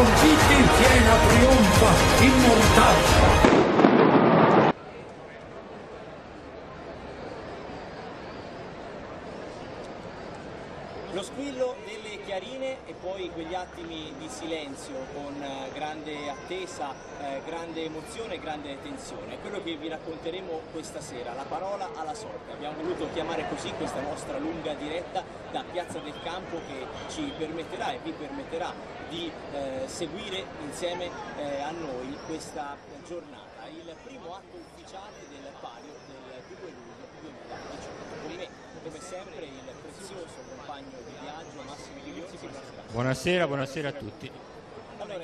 sconfitti, Siena trionfa immortale. Lo squillo delle chiarine e poi quegli attimi di silenzio con eh, grande attesa, eh, grande emozione grande tensione. È quello che vi racconteremo questa sera, la parola alla sorte. Abbiamo voluto chiamare così questa nostra lunga diretta da Piazza del Campo che ci permetterà e vi permetterà di eh, seguire insieme eh, a noi questa giornata. Il primo atto ufficiale del palio del 2 luglio 2018. Con me, come sempre, il prezioso compagno di viaggio Massimo Liozzi. Buonasera, buonasera a tutti.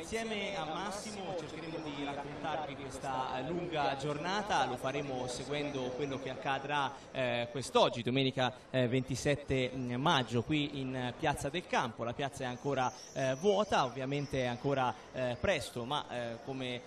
Insieme a Massimo cercheremo di raccontarvi questa eh, lunga giornata, lo faremo seguendo quello che accadrà eh, quest'oggi, domenica eh, 27 maggio, qui in eh, Piazza del Campo. La piazza è ancora eh, vuota, ovviamente è ancora eh, presto, ma come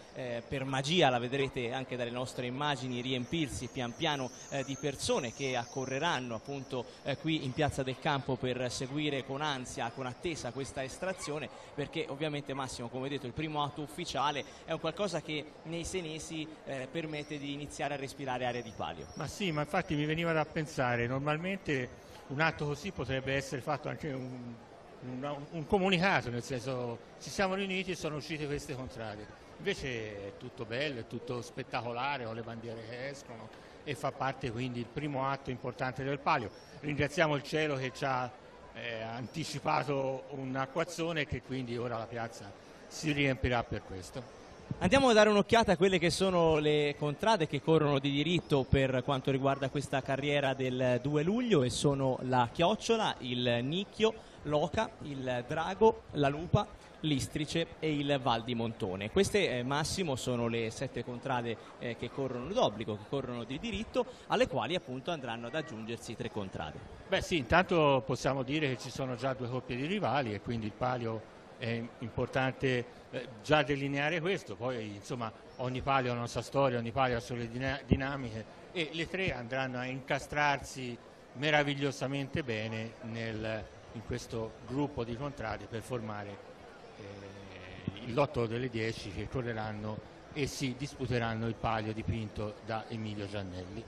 per magia la vedrete anche dalle nostre immagini riempirsi pian piano di persone che accorreranno appunto qui in Piazza del Campo per seguire con ansia, con attesa questa estrazione, perché ovviamente Massimo, come detto, il primo atto ufficiale è un qualcosa che nei senesi eh, permette di iniziare a respirare aria di palio. Ma sì, ma infatti mi veniva da pensare, normalmente un atto così potrebbe essere fatto anche un, un- un comunicato, nel senso ci siamo riuniti e sono uscite queste contrarie. Invece è tutto bello, è tutto spettacolare, con le bandiere che escono e fa parte quindi il primo atto importante del palio. Ringraziamo il cielo che ci ha eh, anticipato un'acquazzone e che quindi ora la piazza si riempirà per questo. Andiamo a dare un'occhiata a quelle che sono le contrade che corrono di diritto per quanto riguarda questa carriera del 2 luglio e sono la Chiocciola, il Nicchio, l'Oca, il Drago, la Lupa, l'Istrice e il Val di Montone. Queste, eh, Massimo, sono le sette contrade eh, che corrono d'obbligo, che corrono di diritto, alle quali appunto andranno ad aggiungersi tre contrade. Beh sì, intanto possiamo dire che ci sono già due coppie di rivali e quindi il palio è importante eh, già delineare questo, poi insomma ogni palio ha una sua storia, ogni palio ha sue dina- dinamiche e le tre andranno a incastrarsi meravigliosamente bene nel- in questo gruppo di contrade per formare eh, il lotto delle 10 che correranno e si disputeranno il palio dipinto da Emilio Giannelli.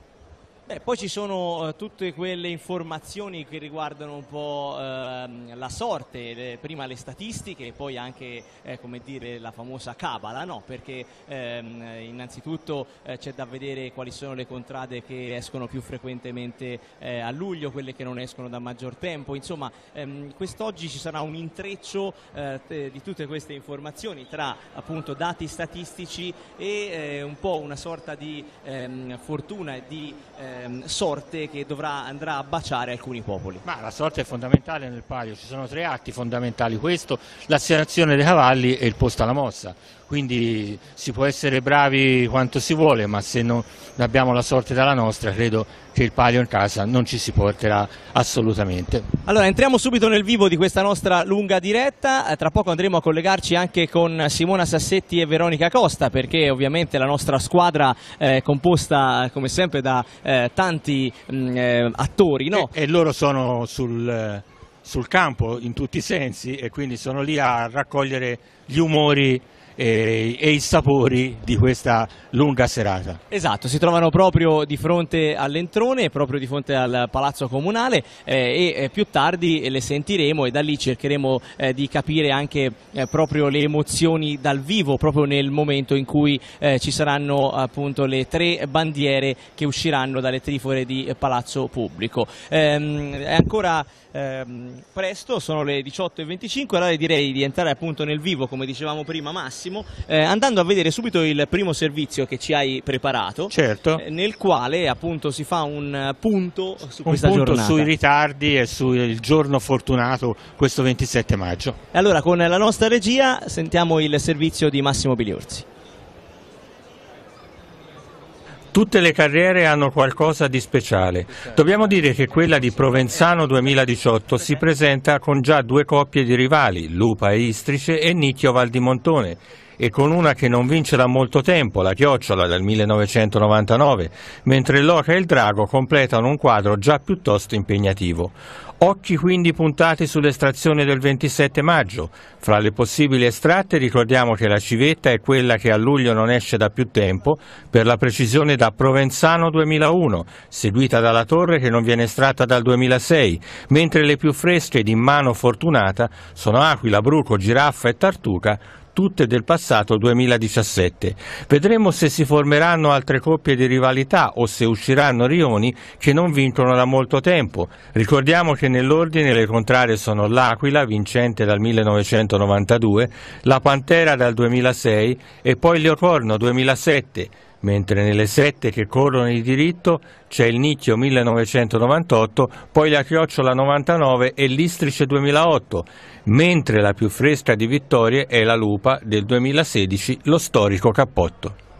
Beh, poi ci sono eh, tutte quelle informazioni che riguardano un po' ehm, la sorte, le- prima le statistiche e poi anche eh, dire, la famosa cabala, no? perché ehm, innanzitutto eh, c'è da vedere quali sono le contrade che escono più frequentemente eh, a luglio, quelle che non escono da maggior tempo, insomma ehm, quest'oggi ci sarà un intreccio eh, di tutte queste informazioni tra appunto dati statistici e eh, un po' una sorta di ehm, fortuna e di ehm, sorte che dovrà, andrà a baciare alcuni popoli. Ma la sorte è fondamentale nel palio, ci sono tre atti fondamentali, questo, l'assegnazione dei cavalli e il posto alla mossa, quindi si può essere bravi quanto si vuole, ma se non abbiamo la sorte dalla nostra credo che il palio in casa non ci si porterà assolutamente. Allora, entriamo subito nel vivo di questa nostra lunga diretta. Eh, Tra poco andremo a collegarci anche con Simona Sassetti e Veronica Costa, perché ovviamente la nostra squadra eh, è composta, come sempre, da eh, tanti mh, eh, attori, no? E, e loro sono sul, sul campo in tutti i sensi e quindi sono lì a raccogliere gli umori e, e i sapori di questa lunga serata. Esatto, si trovano proprio di fronte all'entrone, proprio di fronte al palazzo comunale eh, e eh, più tardi le sentiremo e da lì cercheremo eh, di capire anche eh, proprio le emozioni dal vivo, proprio nel momento in cui eh, ci saranno appunto le tre bandiere che usciranno dalle trifore di Palazzo Pubblico. Ehm, è ancora ehm, presto, sono le 18.25, allora direi di entrare appunto nel vivo, come dicevamo prima Massimo, eh, andando a vedere subito il primo servizio che ci hai preparato, Certo. eh, nel quale appunto si fa un punto su un questa punto giornata. sui ritardi e sul giorno fortunato questo 27 maggio. E Allora con la nostra regia sentiamo il servizio di Massimo Biliorzi. Tutte le carriere hanno qualcosa di speciale. Dobbiamo dire che quella di Provenzano 2018 si presenta con già due coppie di rivali, Lupa e Istrice e Nicchio Valdimontone, e con una che non vince da molto tempo, la Chiocciola del 1999, mentre l'Oca e il Drago completano un quadro già piuttosto impegnativo. Occhi quindi puntati sull'estrazione del 27 maggio. Fra le possibili estratte ricordiamo che la civetta è quella che a luglio non esce da più tempo, per la precisione da Provenzano 2001, seguita dalla torre che non viene estratta dal 2006, mentre le più fresche di mano fortunata sono aquila, bruco, giraffa e tartuca, tutte del passato 2017. Vedremo se si formeranno altre coppie di rivalità o se usciranno rioni che non vincono da molto tempo. Ricordiamo che nell'ordine le contrarie sono l'Aquila, vincente dal 1992, la Pantera dal 2006 e poi Leocorno 2007 mentre nelle sette che corrono di diritto c'è il Nicchio 1998, poi la Chiocciola 99 e l'Istrice 2008 mentre la più fresca di vittorie è la Lupa del 2016, lo storico cappotto.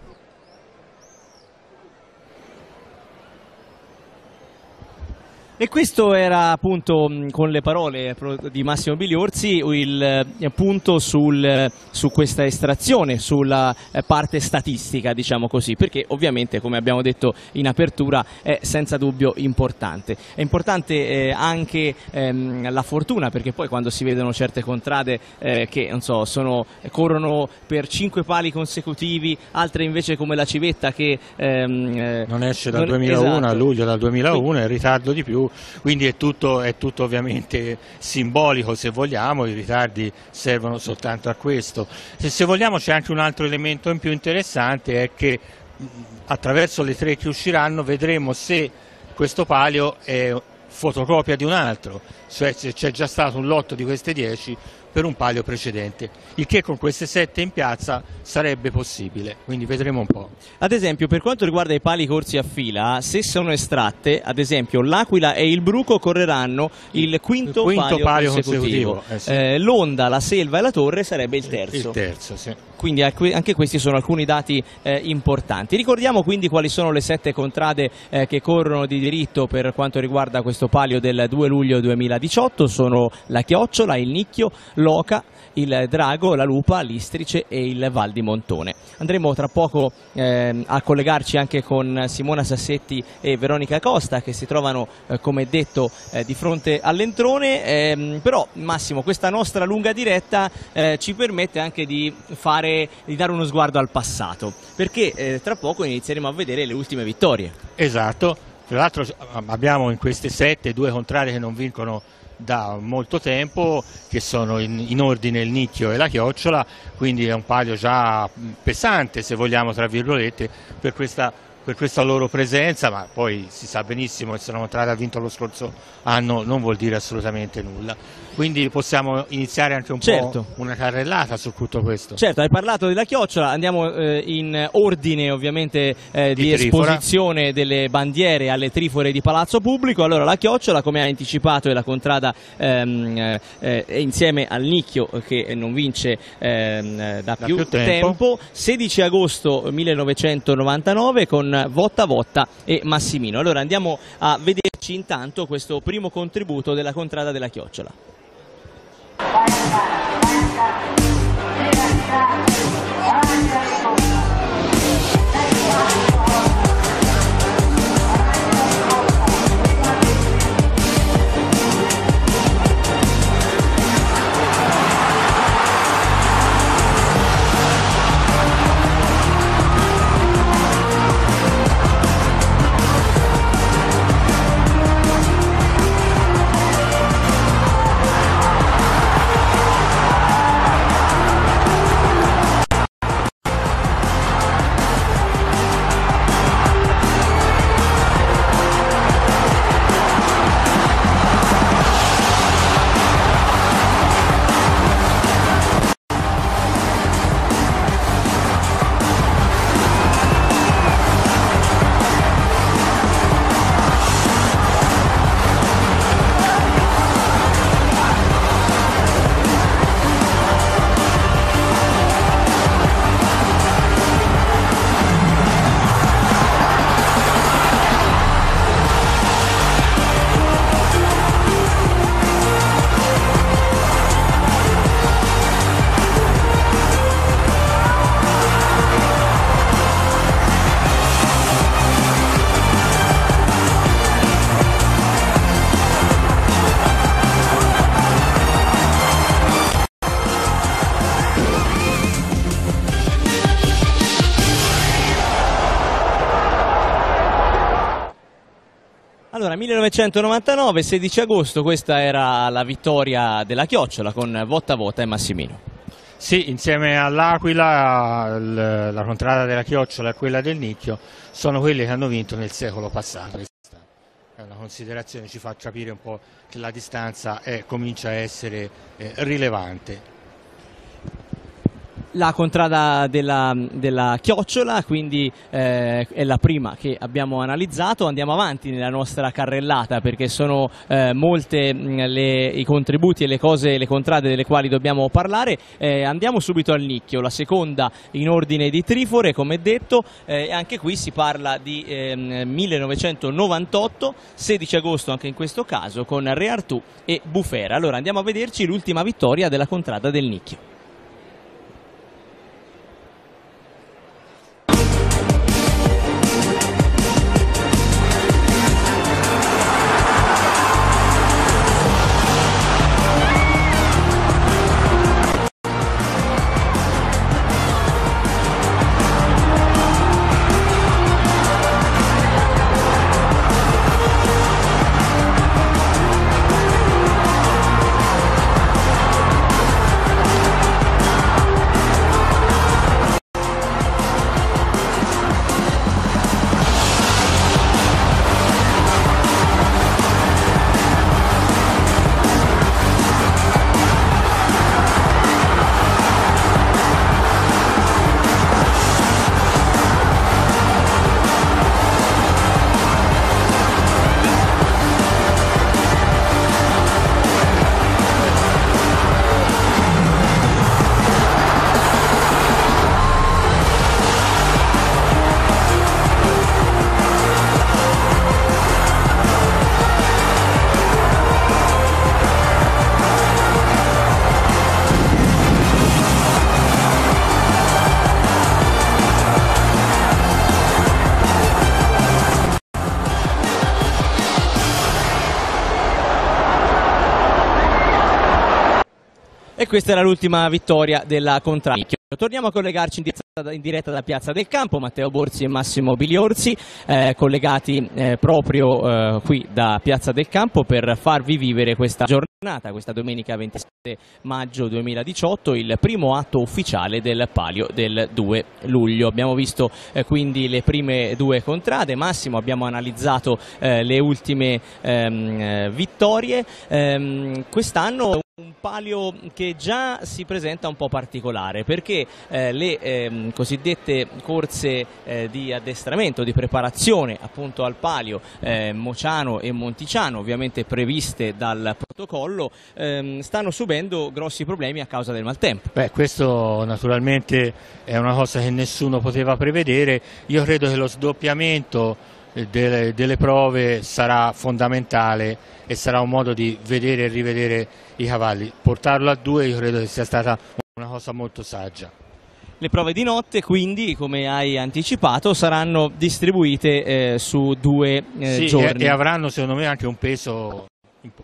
E questo era appunto con le parole di Massimo Biliorzi il eh, punto sul, su questa estrazione, sulla eh, parte statistica diciamo così, perché ovviamente come abbiamo detto in apertura è senza dubbio importante. È importante eh, anche ehm, la fortuna perché poi quando si vedono certe contrade eh, che so, sono, corrono per cinque pali consecutivi, altre invece come la civetta che... Ehm, non esce dal non, 2001 esatto. a luglio dal 2001, è in ritardo di più quindi è tutto, è tutto ovviamente simbolico se vogliamo, i ritardi servono soltanto a questo. Se, se vogliamo c'è anche un altro elemento in più interessante, è che attraverso le tre che usciranno vedremo se questo palio è fotocopia di un altro, cioè se c'è già stato un lotto di queste 10 per un palio precedente, il che con queste sette in piazza sarebbe possibile, quindi vedremo un po'. Ad esempio, per quanto riguarda i pali corsi a fila, se sono estratte, ad esempio l'Aquila e il Bruco correranno il quinto, il quinto palio, palio consecutivo, consecutivo. Eh sì. eh, l'Onda, la Selva e la Torre sarebbe il terzo. Il terzo, sì quindi anche questi sono alcuni dati eh, importanti. Ricordiamo quindi quali sono le sette contrade eh, che corrono di diritto per quanto riguarda questo palio del 2 luglio 2018, sono la Chiocciola, il Nicchio, l'Oca, il Drago, la Lupa, l'Istrice e il Val di Montone. Andremo tra poco eh, a collegarci anche con Simona Sassetti e Veronica Costa che si trovano eh, come detto eh, di fronte all'entrone, ehm, però Massimo questa nostra lunga diretta eh, ci permette anche di, fare, di, dare uno sguardo al passato perché eh, tra poco inizieremo a vedere le ultime vittorie. Esatto, tra l'altro abbiamo in queste sette due contrari che non vincono da molto tempo che sono in, in, ordine il nicchio e la chiocciola quindi è un palio già pesante se vogliamo tra virgolette per questa, per questa loro presenza ma poi si sa benissimo che se una contrada ha vinto lo scorso anno non vuol dire assolutamente nulla quindi possiamo iniziare anche un certo. po' una carrellata su tutto questo. Certo, hai parlato della chiocciola, andiamo eh, in ordine ovviamente eh, di, di esposizione delle bandiere alle trifore di Palazzo Pubblico. Allora la chiocciola, come ha anticipato, è la contrada ehm, eh, insieme al Nicchio che non vince ehm, da, da, più, più tempo. tempo. 16 agosto 1999 con Votta Votta e Massimino. Allora andiamo a vederci intanto questo primo contributo della contrada della Chiocciola. 1999, 16 agosto, questa era la vittoria della Chiocciola con Votta Vota e Massimino. Sì, insieme all'Aquila, la contrada della Chiocciola e quella del Nicchio sono quelle che hanno vinto nel secolo passato. È una considerazione, ci fa capire un po' che la distanza è, comincia a essere eh, rilevante la contrada della, della chiocciola, quindi eh, è la prima che abbiamo analizzato. Andiamo avanti nella nostra carrellata perché sono eh, molte mm, le, i contributi e le cose, le contrade delle quali dobbiamo parlare. Eh, andiamo subito al nicchio, la seconda in ordine di Trifore, come detto, eh, anche qui si parla di 1998, ehm, 16 agosto anche in questo caso, con Re Artù e Bufera. Allora andiamo a vederci l'ultima vittoria della contrada del nicchio. Questa era l'ultima vittoria della Contracchio. Torniamo a collegarci in diretta, in diretta da Piazza del Campo, Matteo Borsi e Massimo Biliorzi, eh, collegati eh, proprio eh, qui da Piazza del Campo per farvi vivere questa giornata, questa domenica 27 maggio 2018, il primo atto ufficiale del palio del 2 luglio. Abbiamo visto eh, quindi le prime due contrade, Massimo abbiamo analizzato eh, le ultime ehm, eh, vittorie, ehm, quest'anno un palio che già si presenta un po' particolare perché eh, le eh, cosiddette corse eh, di addestramento, di preparazione appunto al palio eh, Mociano e Monticiano ovviamente previste dal protocollo ehm, stanno subendo grossi problemi a causa del maltempo. Beh, questo naturalmente è una cosa che nessuno poteva prevedere, io credo che lo sdoppiamento delle, delle prove sarà fondamentale e sarà un modo di vedere e rivedere i cavalli. Portarlo a due io credo che sia stata una cosa molto saggia. Le prove di notte quindi, come hai anticipato, saranno distribuite eh, su due eh, sì, giorni. E, e avranno secondo me anche un peso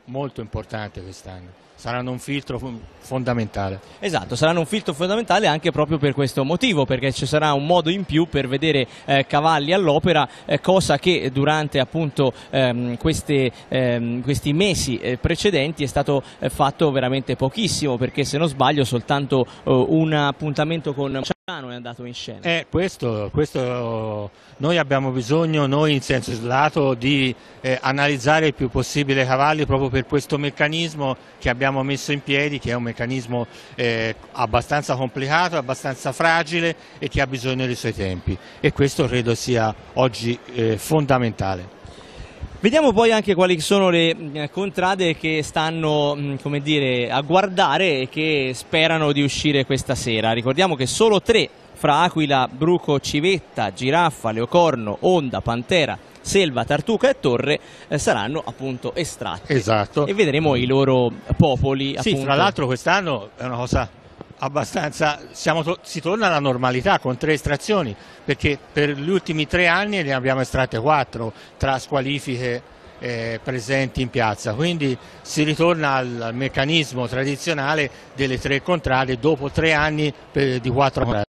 molto importante quest'anno saranno un filtro fondamentale. Esatto, saranno un filtro fondamentale anche proprio per questo motivo, perché ci sarà un modo in più per vedere eh, cavalli all'opera, eh, cosa che durante appunto ehm, queste, ehm, questi mesi eh, precedenti è stato eh, fatto veramente pochissimo, perché se non sbaglio soltanto eh, un appuntamento con è andato in scena. Eh, questo, questo, noi abbiamo bisogno, noi in senso lato, di eh, analizzare il più possibile i cavalli proprio per questo meccanismo che abbiamo messo in piedi, che è un meccanismo eh, abbastanza complicato, abbastanza fragile e che ha bisogno dei suoi tempi e questo credo sia oggi eh, fondamentale. Vediamo poi anche quali sono le eh, contrade che stanno mm, dire, a guardare e che sperano di uscire questa sera. Ricordiamo che solo tre fra Aquila, Bruco, Civetta, Giraffa, Leocorno, Onda, Pantera, Selva, Tartuca e Torre eh, saranno appunto estratti. Esatto. E vedremo i loro popoli. Sì, appunto. fra l'altro quest'anno è una cosa abbastanza, to si torna alla normalità con tre estrazioni, perché per gli ultimi tre anni ne abbiamo estratte quattro tra squalifiche eh, presenti in piazza, quindi si ritorna al, al, meccanismo tradizionale delle tre contrade dopo tre anni per, di quattro contrade.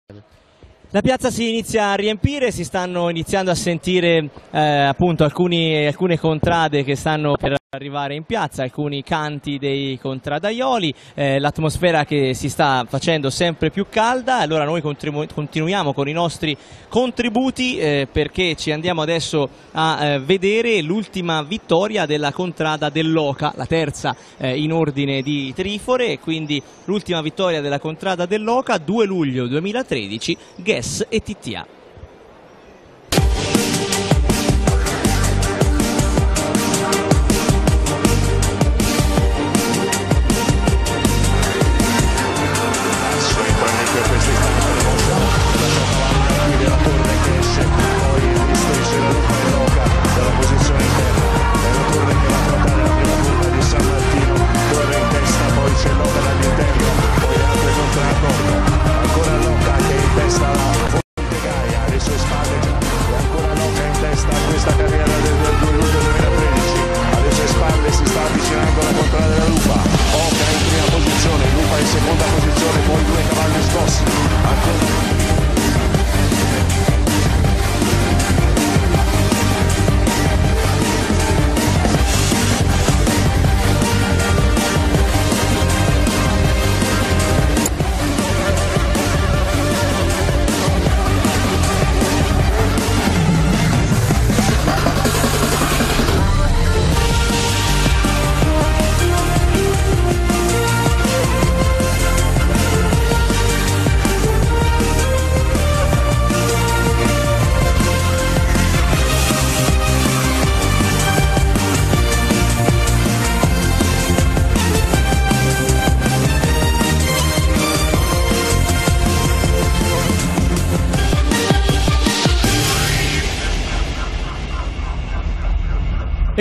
La piazza si inizia a riempire, si stanno iniziando a sentire eh, appunto alcuni, alcune contrade che stanno per arrivare in piazza, alcuni canti dei contradaioli, eh, l'atmosfera che si sta facendo sempre più calda, allora noi continuiamo con i nostri contributi eh, perché ci andiamo adesso a eh, vedere l'ultima vittoria della contrada dell'Oca, la terza eh, in ordine di Trifore. Quindi l'ultima vittoria della contrada dell'Oca 2 luglio 2013, Guess e TTA.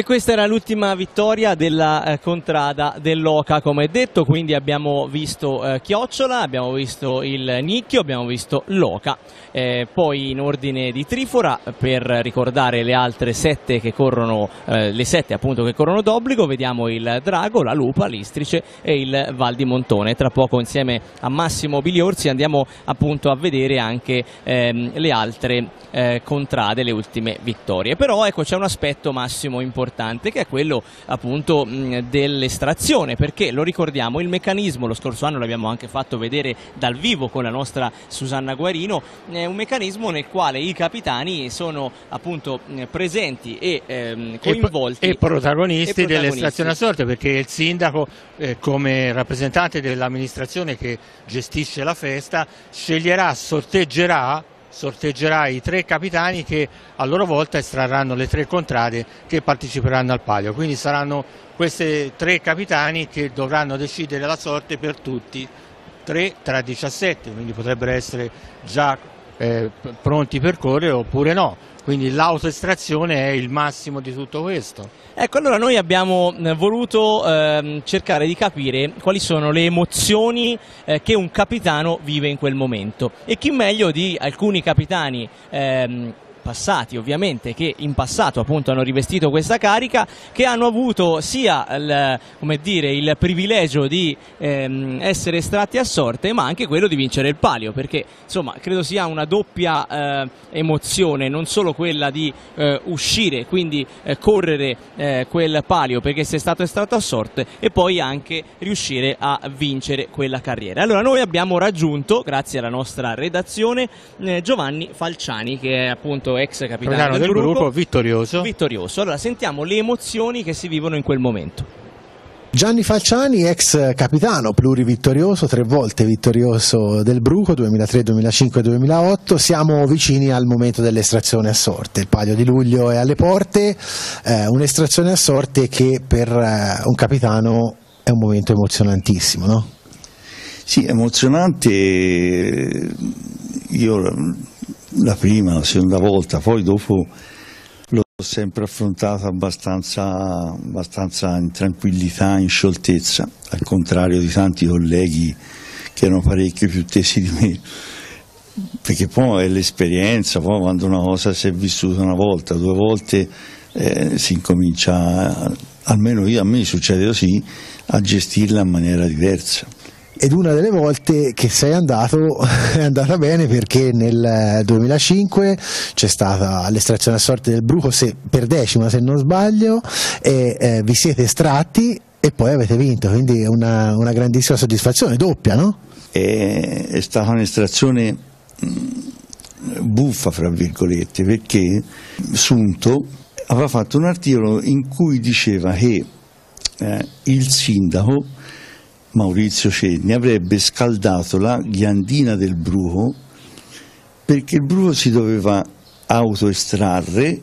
Questa era l'ultima vittoria della eh, contrada dell'Oca, come detto, quindi abbiamo visto eh, Chiocciola, abbiamo visto il Nicchio, abbiamo visto l'Oca. Eh, poi in ordine di Trifora, per ricordare le altre sette che corrono, eh, le sette appunto che corrono d'obbligo, vediamo il Drago, la Lupa, l'Istrice e il Val di Montone. Tra poco insieme a Massimo Biliorzi andiamo appunto a vedere anche ehm, le altre eh, contrade, le ultime vittorie. Però ecco c'è un aspetto Massimo importante importante che è quello appunto dell'estrazione perché lo ricordiamo il meccanismo lo scorso anno l'abbiamo anche fatto vedere dal vivo con la nostra Susanna Guarino è un meccanismo nel quale i capitani sono appunto presenti e ehm, coinvolti. e, e, protagonisti, dell'estrazione a sorte perché il sindaco eh, come rappresentante dell'amministrazione che gestisce la festa sceglierà, sorteggerà sorteggerà i tre capitani che a loro volta estrarranno le tre contrade che parteciperanno al palio. Quindi saranno questi tre capitani che dovranno decidere la sorte per tutti, 3 tra 17, quindi potrebbero essere già eh, pronti per correre oppure no. Quindi l'autoestrazione è il massimo di tutto questo. Ecco, allora noi abbiamo eh, voluto eh, cercare di capire quali sono le emozioni eh, che un capitano vive in quel momento e chi meglio di alcuni capitani ehm, passati ovviamente che in passato appunto hanno rivestito questa carica che hanno avuto sia il, dire, il privilegio di ehm, essere estratti a sorte ma anche quello di vincere il palio perché insomma credo sia una doppia eh, emozione non solo quella di eh, uscire quindi eh, correre eh, quel palio perché sei stato estratto a sorte e poi anche riuscire a vincere quella carriera. Allora noi abbiamo raggiunto grazie alla nostra redazione eh, Giovanni Falciani che è appunto ex capitano del, del gruppo, gruppo, vittorioso. vittorioso. Allora sentiamo le emozioni che si vivono in quel momento. Gianni Falciani, ex capitano plurivittorioso, tre volte vittorioso del Bruco 2003, 2005 e 2008, siamo vicini al momento dell'estrazione a sorte, il palio di luglio è alle porte, eh, un'estrazione a sorte che per eh, un capitano è un momento emozionantissimo, no? Sì, emozionante, io la prima, la seconda volta, poi dopo l'ho sempre affrontata abbastanza, abbastanza in tranquillità, in scioltezza, al contrario di tanti colleghi che erano parecchio più tesi di me. Perché poi è l'esperienza, poi quando una cosa si è vissuta una volta, due volte eh, si incomincia, almeno io, a me succede così, a gestirla in maniera diversa ed una delle volte che sei andato è andata bene perché nel 2005 c'è stata l'estrazione a sorte del bruco se, per decima se non sbaglio e eh, vi siete estratti e poi avete vinto, quindi una, una grandissima soddisfazione, doppia, no? È, è stata un'estrazione buffa, fra virgolette, perché Sunto aveva fatto un articolo in cui diceva che eh, il sindaco Maurizio Cenni avrebbe scaldato la ghiandina del bruco perché il bruco si doveva autoestrarre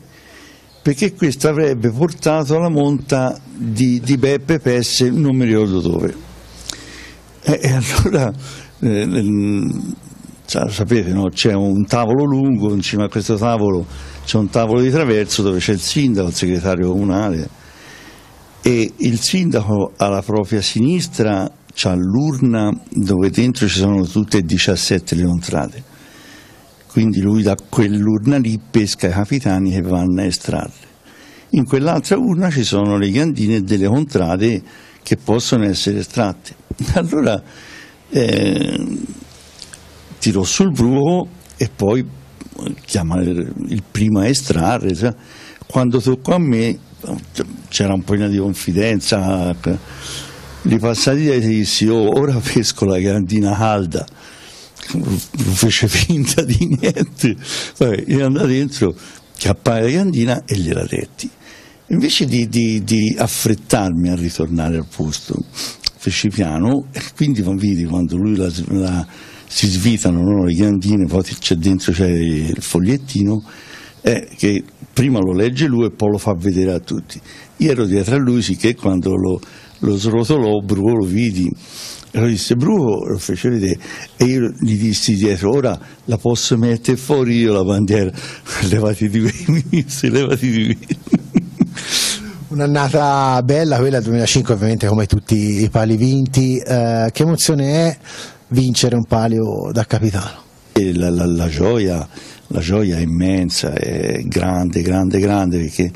perché questo avrebbe portato alla monta di, di Beppe Pesse, non mi ricordo dove. E, e allora, eh, cioè, sapete, no? c'è un tavolo lungo, in cima a questo tavolo c'è un tavolo di traverso dove c'è il sindaco, il segretario comunale e il sindaco alla propria sinistra c'ha l'urna dove dentro ci sono tutte e 17 le entrate quindi lui da quell'urna lì pesca i capitani che vanno a estrarre. In quell'altra urna ci sono le ghiandine delle contrade che possono essere estratte. Allora eh, tirò sul bruco e poi chiama il primo a estrarre. Quando toccò a me c'era un po' di confidenza, li passati dai dissi, oh, ora pesco la ghiandina calda non fece finta di niente, Vabbè, io andai dentro, chiappai la candina e gliela detti. Invece di, di, di, affrettarmi a ritornare al posto, feci piano e quindi vedi quando lui la, la, si svitano no, le candine, poi c'è dentro c'è il fogliettino, eh, che prima lo legge lui e poi lo fa vedere a tutti. Io ero dietro a lui, sicché quando lo, lo srotolò, Bruno lo vidi e lo disse Bruno, lo fece vedere e io gli dissi dietro, ora la posso mettere fuori io la bandiera, levati di qui, levati di qui. Un'annata bella, quella 2005 ovviamente come tutti i pali vinti, eh, che emozione è vincere un palio da capitano? La, la, la, gioia, la gioia è immensa, è grande, grande, grande perché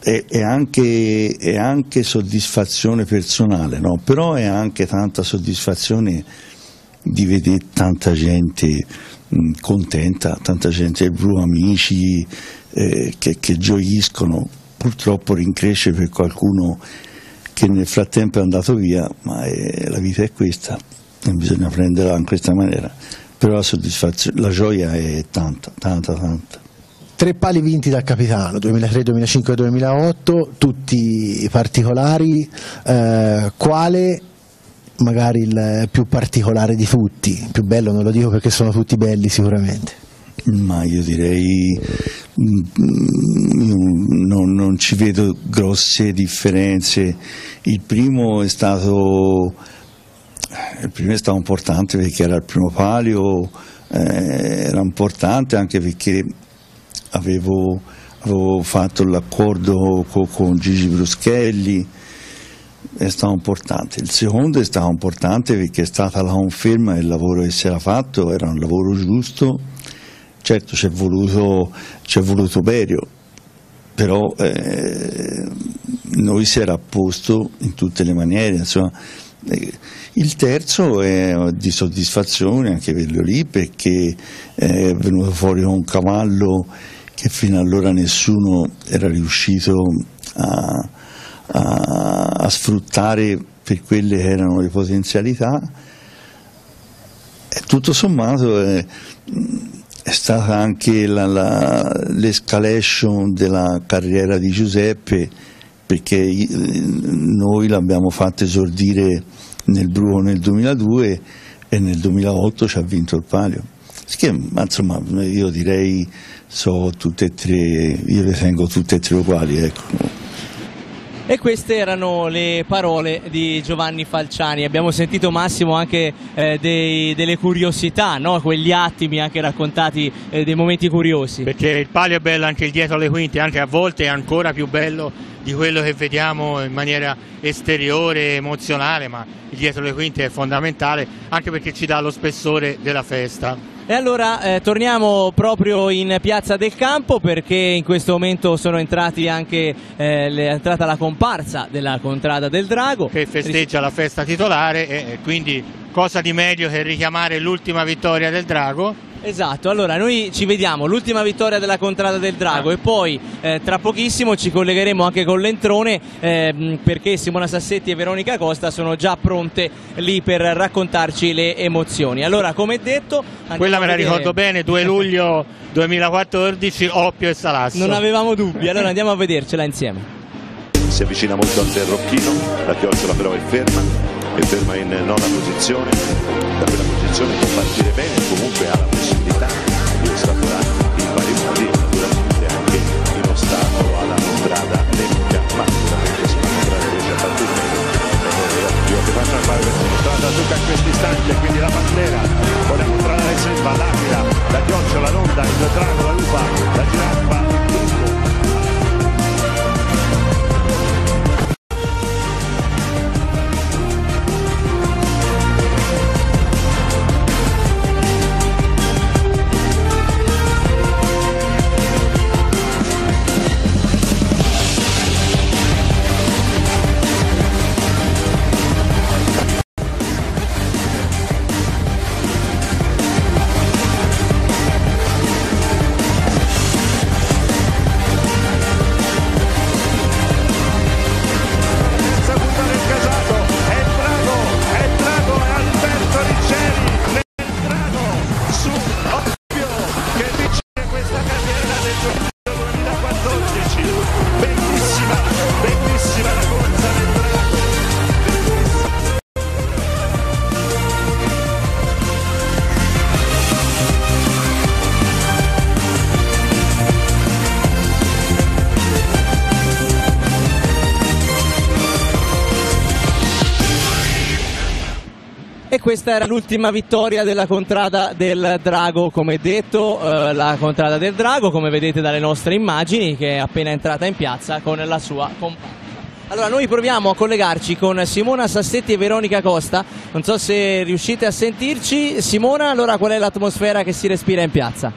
è, è, anche, è anche, soddisfazione personale, no? però è anche tanta soddisfazione di vedere tanta gente mh, contenta, tanta gente blu, amici eh, che, che gioiscono, purtroppo rincresce per qualcuno che nel frattempo è andato via, ma è, la vita è questa e bisogna prenderla in questa maniera, però la soddisfazione, la gioia è tanta, tanta, tanta. Tre pali vinti dal capitano, 2003, 2005 e 2008, tutti particolari, eh, quale magari il più particolare di tutti, il più bello non lo dico perché sono tutti belli sicuramente. Ma io direi mm, io non, non, ci vedo grosse differenze. Il primo è stato, il primo è stato importante perché era il primo palio, eh, era importante anche perché avevo, avevo fatto l'accordo con, con Gigi Bruschelli, è stato importante. Il secondo è stato importante perché è stata la conferma del lavoro che si era fatto, era un lavoro giusto, certo ci è voluto, voluto Berio, però eh, noi si era posto in tutte le maniere, insomma, eh, il terzo è di soddisfazione anche quello lì perché è venuto fuori un cavallo che fino allora nessuno era riuscito a, a, a sfruttare per quelle che erano le potenzialità e tutto sommato è, è stata anche l'escalation della carriera di Giuseppe perché noi l'abbiamo fatto esordire nel Bruno nel 2002 e nel 2008 ci ha vinto il palio. Che, insomma, io direi so tutte e tre, io le tengo tutte e tre uguali. Ecco. E queste erano le parole di Giovanni Falciani. Abbiamo sentito Massimo anche eh, dei, delle curiosità, no? quegli attimi anche raccontati, eh, dei momenti curiosi. Perché il palio è bello anche il dietro alle quinte, anche a volte è ancora più bello di quello che vediamo in maniera esteriore, emozionale, ma il dietro le quinte è fondamentale anche perché ci dà lo spessore della festa. E allora eh, torniamo proprio in Piazza del Campo perché in questo momento sono entrati anche eh, le- è entrata la comparsa della Contrada del Drago. che festeggia la festa titolare e e quindi cosa di meglio che richiamare l'ultima vittoria del Drago Esatto, allora noi ci vediamo l'ultima vittoria della Contrada del Drago e poi eh, tra pochissimo ci collegheremo anche con l'Entrone ehm, perché Simona Sassetti e Veronica Costa sono già pronte lì per raccontarci le emozioni. Allora, come detto, quella me la ricordo bene 2 luglio 2014 Oppio e Salasso Non avevamo dubbi, allora andiamo a vedercela insieme. si avvicina molto al Terrocchino, la chiocciola però è ferma, è ferma in nona posizione, da quella posizione può partire bene, comunque ha la io che faccio a fare strada tocca in questo istante, quindi la la contrada del Selva, l'Aquila, la chiocciola, l'onda, il drago, la lupa, la giraffa, questa era l'ultima vittoria della Contrada del Drago, come detto, eh, la Contrada del Drago, come vedete dalle nostre immagini, che è appena entrata in piazza con la sua comparsa. Allora noi proviamo a collegarci con Simona Sassetti e Veronica Costa, non so se riuscite a sentirci. Simona, allora qual è l'atmosfera che si respira in piazza?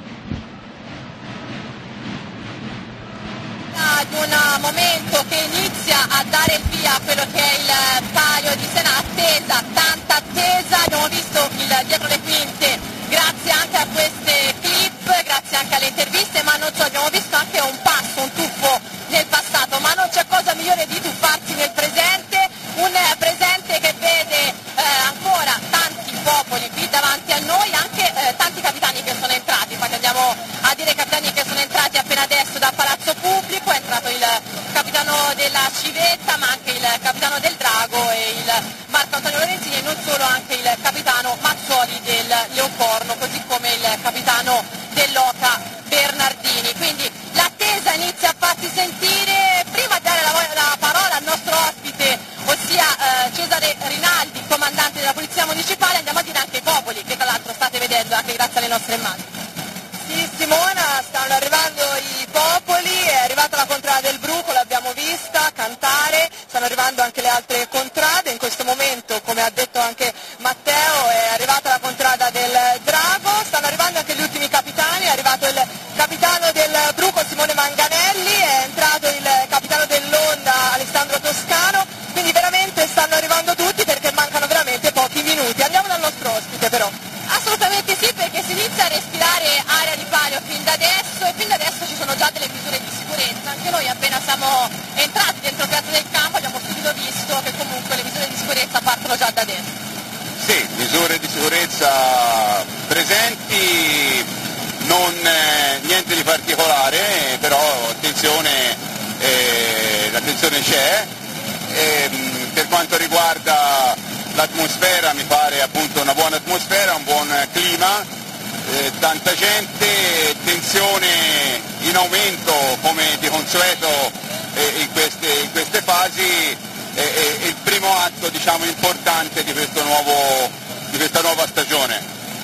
ad un momento che inizia a dare via a quello che è il palio di Sena attesa, tanta attesa, abbiamo visto il dietro le quinte grazie anche a queste clip, grazie anche alle interviste, ma non solo, abbiamo visto anche un passo, un tuffo nel passato, ma non c'è cosa migliore di tuffarsi nel presente, un presente che vede eh, ancora tanti popoli qui davanti a noi, anche eh, tanti capitani che sono entrati, infatti andiamo a dire capitani che sono entrati appena adesso da Palazzo Pubblico, è entrato il capitano della Civetta, ma anche il capitano del Drago e il Marco Antonio Lorenzini e non solo anche il capitano Mazzoli del Leocorno, così come il capitano dell'Oca Bernardini. Quindi l'attesa inizia a farsi sentire, prima di dare la, la parola al nostro ospite, ossia eh, Cesare Rinaldi, comandante della Polizia Municipale, andiamo a dire anche i popoli, che tra l'altro state vedendo anche grazie alle nostre immagini. Sì, Simona, stanno arrivando i popoli, è arrivata la contrada del Bruco, l'abbiamo vista cantare, stanno arrivando anche le altre contrade, in questo momento, come ha detto anche Matteo, è arrivata la contrada del Drago, stanno arrivando anche gli ultimi capitani, è arrivato il capitano del Bruco Simone Manganelli, è entrato il capitano dell'Onda Alessandro Toscano, quindi veramente stanno arrivando tutti perché mancano veramente pochi minuti. Andiamo dal nostro ospite però. Assolutamente sì, perché si inizia a respirare aria di palio fin da adesso e fin da adesso ci sono già delle misure di sicurezza. Anche noi appena siamo entrati dentro Piazza del Campo abbiamo subito visto che comunque le misure di sicurezza partono già da dentro. Sì, misure di sicurezza presenti, non eh, niente di particolare, però attenzione, eh, l'attenzione c'è. E, mh, per quanto riguarda l'atmosfera mi pare appunto una buona atmosfera, un buon clima, eh, tanta gente, tensione in aumento come di consueto eh, in, queste, in queste fasi, è, è il primo atto diciamo, importante di, questo nuovo, di questa nuova stagione.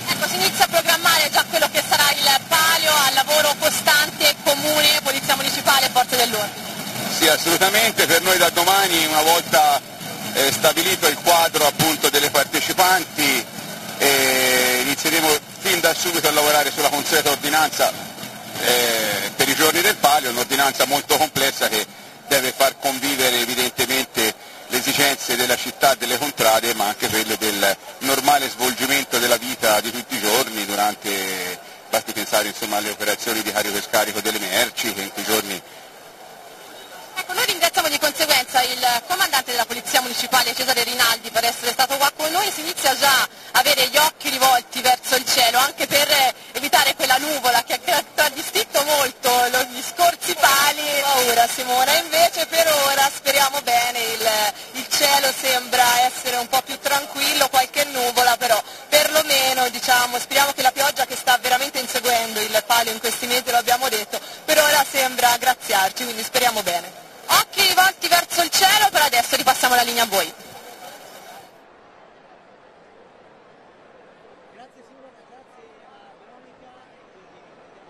Ecco, si inizia a programmare già quello che sarà il palio al lavoro costante, comune, Polizia Municipale e Forze dell'Ordine. Sì, assolutamente, per noi da domani, una volta eh, stabilito il quadro appunto delle partecipanti, eh, inizieremo fin fin da subito a lavorare sulla consueta ordinanza eh, per i giorni del palio, un'ordinanza molto complessa che deve far convivere evidentemente le esigenze della città delle contrade ma anche quelle del normale svolgimento della vita di tutti i giorni durante basti pensare insomma, alle operazioni di carico e scarico delle merci che in quei giorni Ecco, noi ringraziamo di conseguenza il comandante della Polizia Municipale Cesare Rinaldi per essere stato qua con noi, si inizia già a avere gli occhi rivolti verso il cielo, anche per evitare quella nuvola che ha contraddistinto molto lo- gli scorsi pali. Paura Simona, invece per ora speriamo bene, il, il cielo sembra essere un po' più tranquillo, qualche nuvola però perlomeno diciamo, speriamo che la pioggia che sta veramente inseguendo il palio in questi mesi, lo abbiamo detto, per ora sembra graziarci, quindi speriamo bene. Occhi rivolti verso il cielo, per adesso ripassiamo la linea a voi.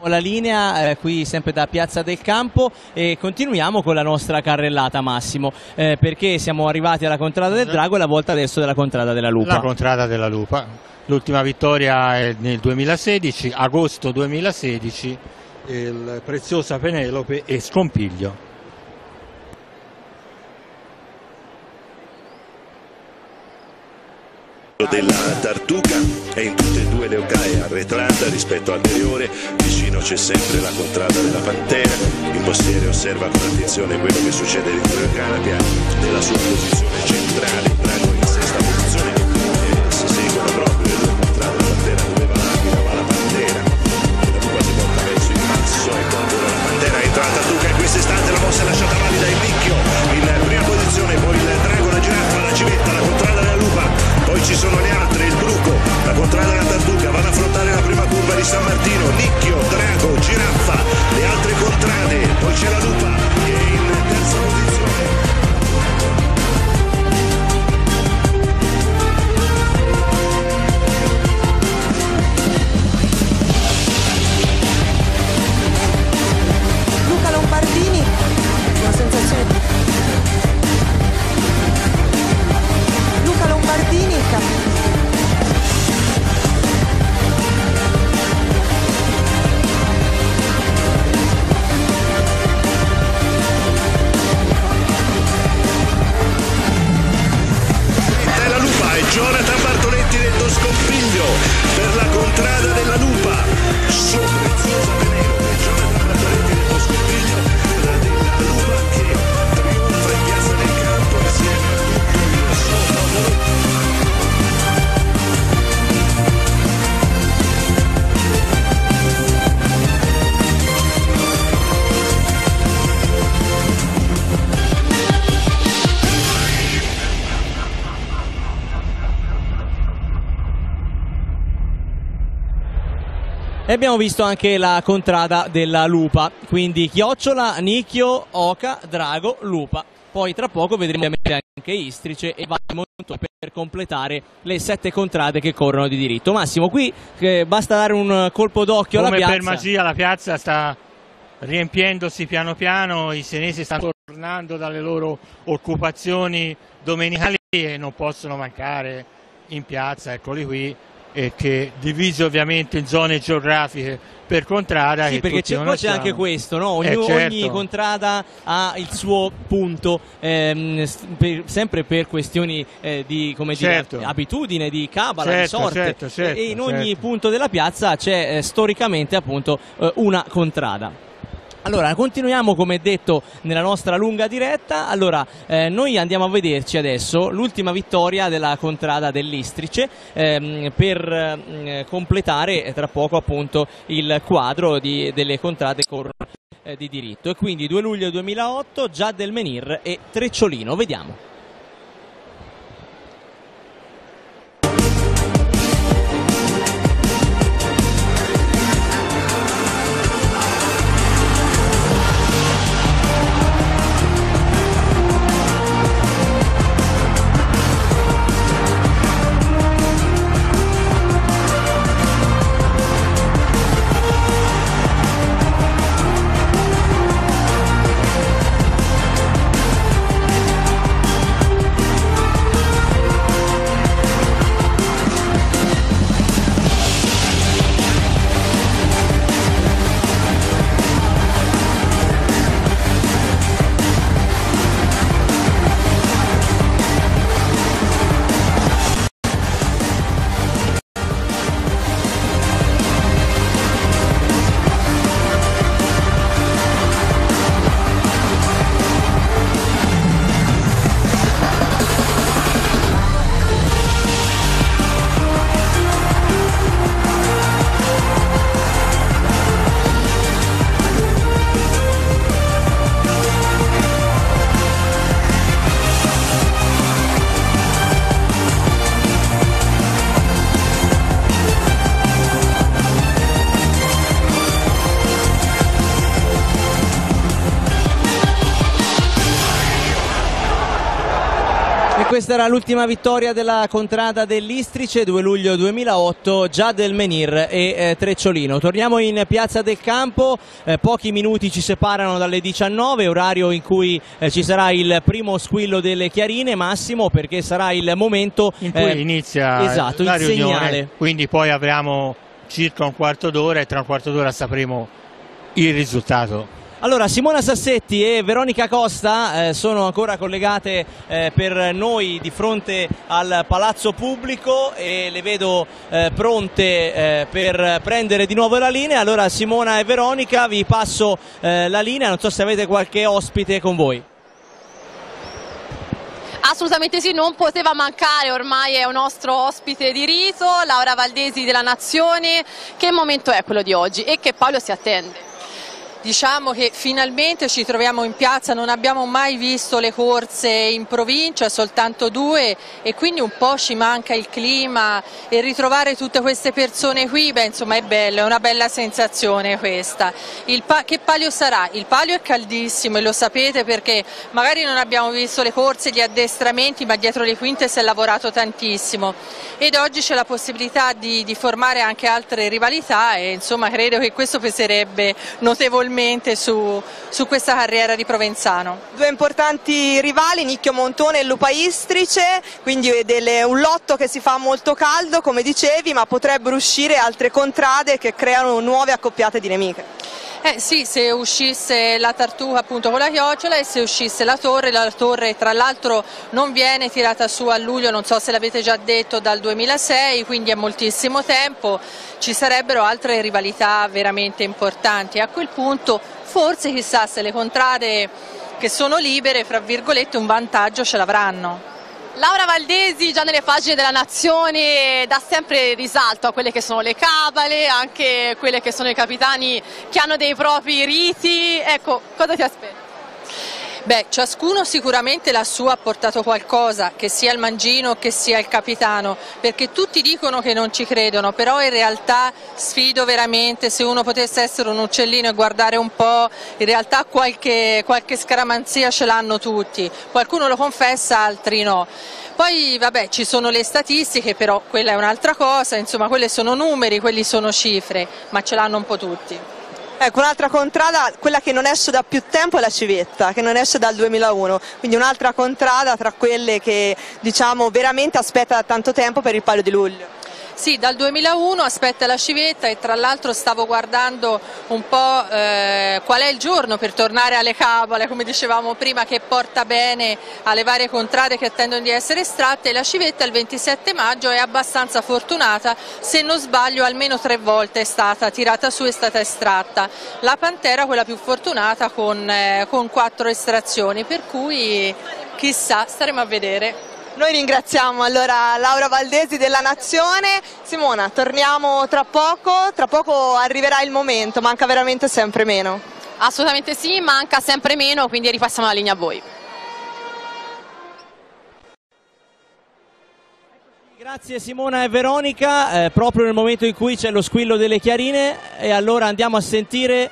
La linea eh, qui sempre da Piazza del Campo e continuiamo con la nostra carrellata Massimo eh, perché siamo arrivati alla contrada del Drago e la volta adesso della contrada della Lupa. La contrada della Lupa. L'ultima vittoria è nel 2016, agosto 2016, il Preziosa Penelope e Scompiglio. Della Tartuca. È in tutte e due le ocaie arretrata rispetto all'anteriore, vicino c'è sempre la contrada della Pantera, il postiere osserva con attenzione quello che succede dentro il canapia nella sua posizione centrale, il drago in sesta posizione. E si seguono proprio le due contrade, la Pantera. Dove va l'Aquila, va la Pantera, la Lupa si porta verso il passo, ecco ancora la Pantera, entra la Tartuca in questo istante, la mossa è lasciata valida il Nicchio in prima posizione, poi il drago, la giraffa, la civetta, la contrada della ci sono le altre, il Bruco, la contrada della Tartuca, vanno a affrontare la prima curva di San Martino, Nicchio, Drago, Giraffa, le altre contrade, poi c'è la Lupa che è in terza posizione. Abbiamo visto anche la contrada della Lupa, quindi Chiocciola, Nicchio, Oca, Drago, Lupa. Poi tra poco vedremo anche Istrice e Valmonto per completare le sette contrade che corrono di diritto. Massimo, qui eh, basta dare un colpo d'occhio alla Come piazza. per magia la piazza sta riempiendosi piano piano, i senesi stanno tornando dalle loro occupazioni domenicali e non possono mancare in piazza, eccoli qui, e che divisi ovviamente in zone geografiche per contrada. Sì, perché c'è, poi c'è anche questo, no? ogni, Eh, certo. ogni contrada ha il suo punto, ehm, per- sempre per questioni eh, di come Certo. dire, abitudine, di cabala, Certo, di sorte. certo, certo, e in ogni certo. punto della piazza c'è eh, storicamente appunto eh, una contrada. Allora, continuiamo come detto nella nostra lunga diretta. Allora, eh, noi andiamo a vederci adesso l'ultima vittoria della contrada dell'Istrice ehm, per eh, completare eh, tra poco appunto il quadro di- delle contrade corrono eh, di diritto. E quindi 2 luglio 2008, già del Menir e Trecciolino. Vediamo. Questa era l'ultima vittoria della contrada dell'Istrice, 2 luglio 2008, già del Menir e eh, Trecciolino. Torniamo in piazza del campo, eh, pochi minuti ci separano dalle 19, orario in cui eh, ci sarà il primo squillo delle chiarine, Massimo, perché sarà il momento in cui eh, inizia esatto, la il riunione, segnale. quindi poi avremo circa un quarto d'ora e tra un quarto d'ora sapremo il risultato. Allora, Simona Sassetti e Veronica Costa eh, sono ancora collegate eh, per noi di fronte al Palazzo Pubblico e le vedo eh, pronte eh, per prendere di nuovo la linea. Allora, Simona e Veronica, vi passo eh, la linea, non so se avete qualche ospite con voi. Assolutamente sì, non poteva mancare, ormai è un nostro ospite di rito, Laura Valdesi della Nazione. Che momento è quello di oggi e che Paolo si attende? Diciamo che finalmente ci troviamo in piazza, non abbiamo mai visto le corse in provincia, soltanto due e quindi un po' ci manca il clima e ritrovare tutte queste persone qui, beh insomma è bello, è una bella sensazione questa. Pa che palio sarà? Il palio è caldissimo e lo sapete perché magari non abbiamo visto le corse, gli addestramenti, ma dietro le quinte si è lavorato tantissimo ed oggi c'è la possibilità di, di formare anche altre rivalità e insomma credo che questo peserebbe notevolmente su, su, questa carriera di Provenzano. Due importanti rivali, Nicchio Montone e Lupa Istrice, quindi delle, un lotto che si fa molto caldo come dicevi, ma potrebbero uscire altre contrade che creano nuove accoppiate di nemiche. Eh sì, se uscisse la tartuga appunto con la chiocciola e se uscisse la torre, la torre tra l'altro non viene tirata su a luglio, non so se l'avete già detto, dal 2006, quindi è moltissimo tempo, ci sarebbero altre rivalità veramente importanti. A quel punto forse chissà se le contrade che sono libere, fra virgolette, un vantaggio ce l'avranno. Laura Valdesi già nelle pagine della Nazione dà sempre risalto a quelle che sono le cabale, anche quelle che sono i capitani che hanno dei propri riti. Ecco, cosa ti aspetti? Beh, ciascuno sicuramente la sua ha portato qualcosa, che sia il Mangino che sia il capitano, perché tutti dicono che non ci credono, però in realtà sfido veramente, se uno potesse essere un uccellino e guardare un po', in realtà qualche, qualche scaramanzia ce l'hanno tutti, qualcuno lo confessa, altri no. Poi vabbè ci sono le statistiche, però quella è un'altra cosa, insomma quelle sono numeri, quelli sono cifre, ma ce l'hanno un po' tutti. Ecco, un'altra contrada, quella che non esce da più tempo è la civetta, che non esce dal 2001, quindi un'altra contrada tra quelle che diciamo veramente aspetta da tanto tempo per il palio di luglio. Sì, dal 2001 aspetta la civetta e tra l'altro stavo guardando un po' eh, qual è il giorno per tornare alle cabale, come dicevamo prima, che porta bene alle varie contrade che attendono di essere estratte. La civetta il 27 maggio è abbastanza fortunata, se non sbaglio almeno tre volte è stata tirata su e stata estratta. La pantera quella più fortunata con, eh, con quattro estrazioni, per cui chissà, staremo a vedere. Noi ringraziamo allora Laura Valdesi della Nazione. Simona, torniamo tra poco, tra poco arriverà il momento, manca veramente sempre meno. Assolutamente sì, manca sempre meno, quindi ripassiamo la linea a voi. Grazie Simona e Veronica, eh, proprio nel momento in cui c'è lo squillo delle chiarine e allora andiamo a sentire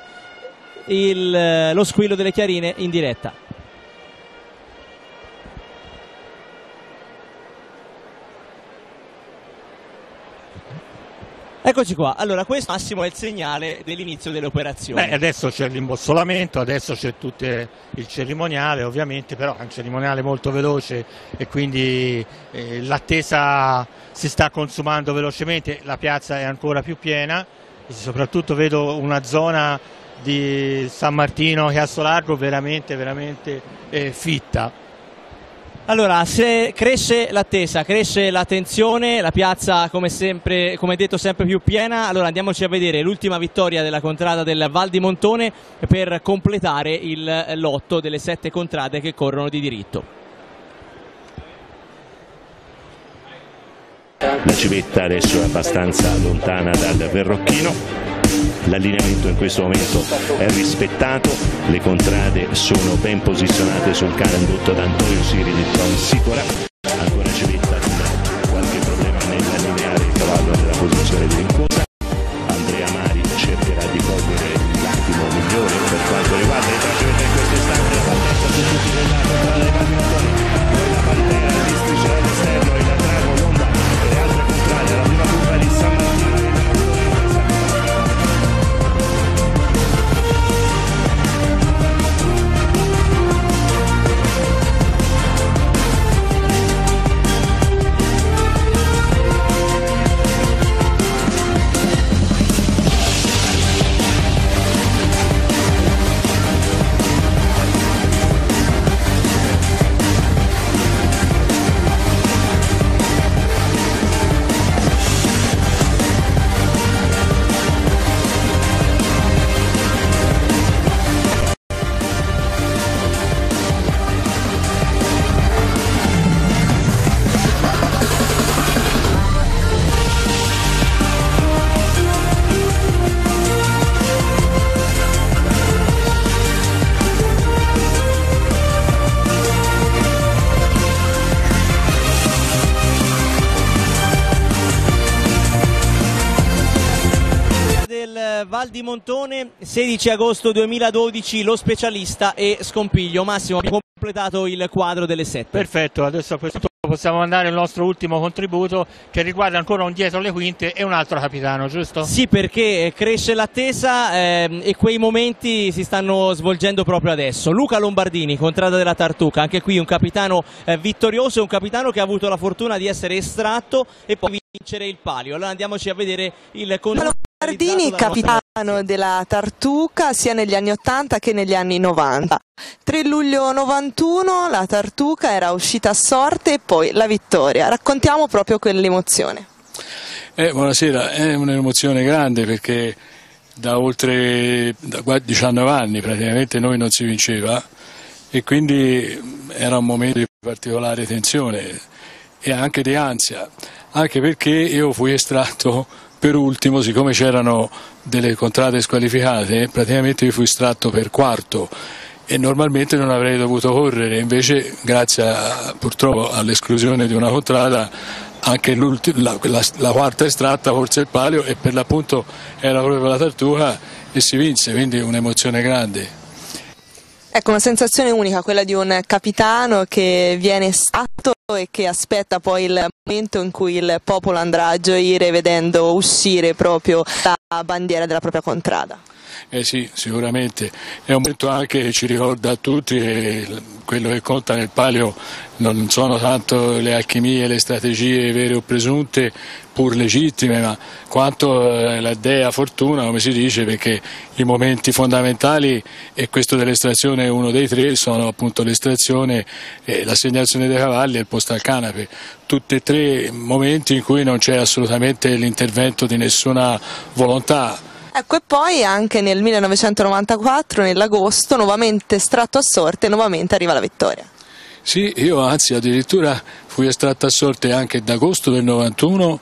il, eh, lo squillo delle chiarine in diretta. Eccoci qua, allora questo Massimo è il segnale dell'inizio delle operazioni. Beh, adesso c'è l'imbossolamento, adesso c'è tutto il cerimoniale ovviamente, però è un cerimoniale molto veloce e quindi eh, l'attesa si sta consumando velocemente, la piazza è ancora più piena, e soprattutto vedo una zona di San Martino a Largo veramente, veramente eh, fitta. Allora, cresce l'attesa, cresce la tensione, la piazza come sempre, come detto sempre più piena, allora andiamoci a vedere l'ultima vittoria della contrada del Val di Montone per completare il lotto delle sette contrade che corrono di diritto. La civetta adesso è abbastanza lontana dal Verrocchino l'allineamento in questo momento è rispettato, le contrade sono ben posizionate sul canandotto d'Antonio Siri di Tom Sicora, di Montone, 16 agosto 2012, lo specialista e Scompiglio. Massimo, abbiamo completato il quadro delle sette. Perfetto, adesso a questo punto possiamo mandare il nostro ultimo contributo che riguarda ancora un dietro le quinte e un altro capitano, giusto? Sì, perché cresce l'attesa ehm, e quei momenti si stanno svolgendo proprio adesso. Luca Lombardini, contrada della Tartuca, anche qui un capitano eh, vittorioso, un capitano che ha avuto la fortuna di essere estratto e poi vincere il palio. Allora andiamoci a vedere il controllo. Lombardini, capitano della Tartuca sia negli anni 80 che negli anni 90. 3 luglio 91 la Tartuca era uscita a sorte e poi la vittoria. Raccontiamo proprio quell'emozione. Eh, buonasera, è un'emozione grande perché da oltre da 19 anni praticamente noi non si vinceva e quindi era un momento di particolare tensione e anche di ansia, anche perché io fui estratto per ultimo, siccome c'erano delle contrade squalificate, praticamente io fui estratto per quarto e normalmente non avrei dovuto correre, invece grazie a, purtroppo all'esclusione di una contrada anche la, la, la, quarta estratta forse il palio e per l'appunto era proprio la tartuga e si vinse, quindi un'emozione grande. Ecco, una sensazione unica, quella di un capitano che viene estratto e che aspetta poi il momento in cui il popolo andrà a gioire vedendo uscire proprio la bandiera della propria contrada. Eh sì, sicuramente. È un momento anche che ci ricorda a tutti che quello che conta nel palio non sono tanto le alchimie, le strategie vere o presunte, pur legittime, ma quanto eh, la dea fortuna, come si dice, perché i momenti fondamentali, e questo dell'estrazione è uno dei tre, sono appunto l'estrazione, l'assegnazione dei cavalli e il posto al canape. Tutti e tre momenti in cui non c'è assolutamente l'intervento di nessuna volontà Ecco, e poi anche nel 1994, nell'agosto, nuovamente estratto a sorte, nuovamente arriva la vittoria. Sì, io anzi addirittura fui estratto a sorte anche d'agosto del 91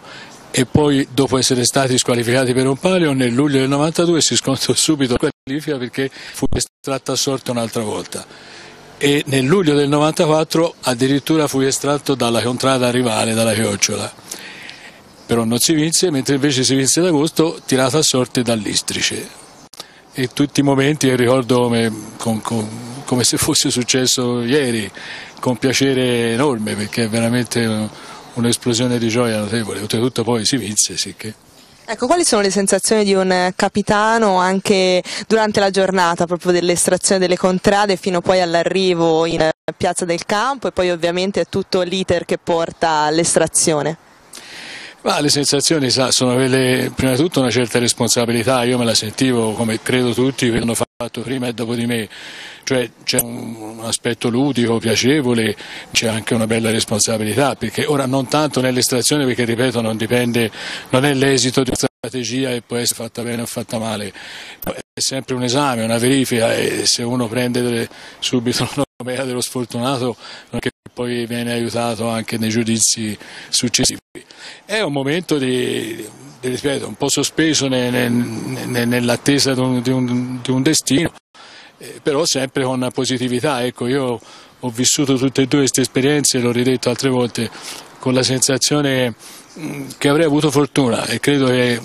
e poi dopo essere stati squalificati per un palio nel luglio del 92 si scontrò subito la qualifica perché fu estratto a sorte un'altra volta e nel luglio del 94 addirittura fui estratto dalla contrada rivale, dalla Chiocciola però non si vinse, mentre invece si vinse d'agosto tirato a sorte dall'Istrice. E tutti i momenti che ricordo come, con, con, come se fosse successo ieri, con piacere enorme, perché è veramente un'esplosione di gioia notevole. Oltretutto poi si vinse, sì che... Ecco, quali sono le sensazioni di un capitano anche durante la giornata proprio dell'estrazione delle contrade fino poi all'arrivo in piazza del campo e poi ovviamente tutto l'iter che porta all'estrazione? Ma le sensazioni sa, sono quelle, prima di tutto una certa responsabilità, io me la sentivo come credo tutti che hanno fatto prima e dopo di me, cioè c'è un, aspetto ludico, piacevole, c'è anche una bella responsabilità, perché ora non tanto nell'estrazione perché ripeto non dipende, non è l'esito di una strategia e può essere fatta bene o fatta male, è sempre un esame, una verifica e se uno prende delle, subito una dello sfortunato che poi viene aiutato anche nei giudizi successivi. È un momento di, di ripeto, un po' sospeso ne, ne, nell'attesa di un, di, un, di un, destino, eh, però sempre con positività. Ecco, io ho vissuto tutte e due queste esperienze, l'ho ridetto altre volte, con la sensazione mm, che avrei avuto fortuna e credo che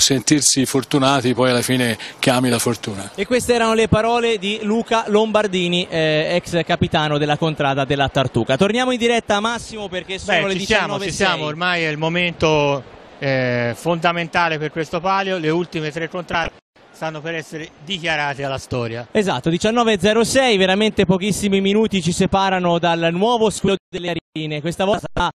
sentirsi fortunati poi alla fine chiami la fortuna. E queste erano le parole di Luca Lombardini, eh, ex capitano della contrada della Tartuca. Torniamo in diretta a Massimo perché sono Beh, le ci siamo, ci siamo, ormai è il momento eh, fondamentale per questo palio, le ultime tre contrade stanno per essere dichiarate alla storia. Esatto, 19.06, veramente pochissimi minuti ci separano dal nuovo squillo delle Chiarine. Questa volta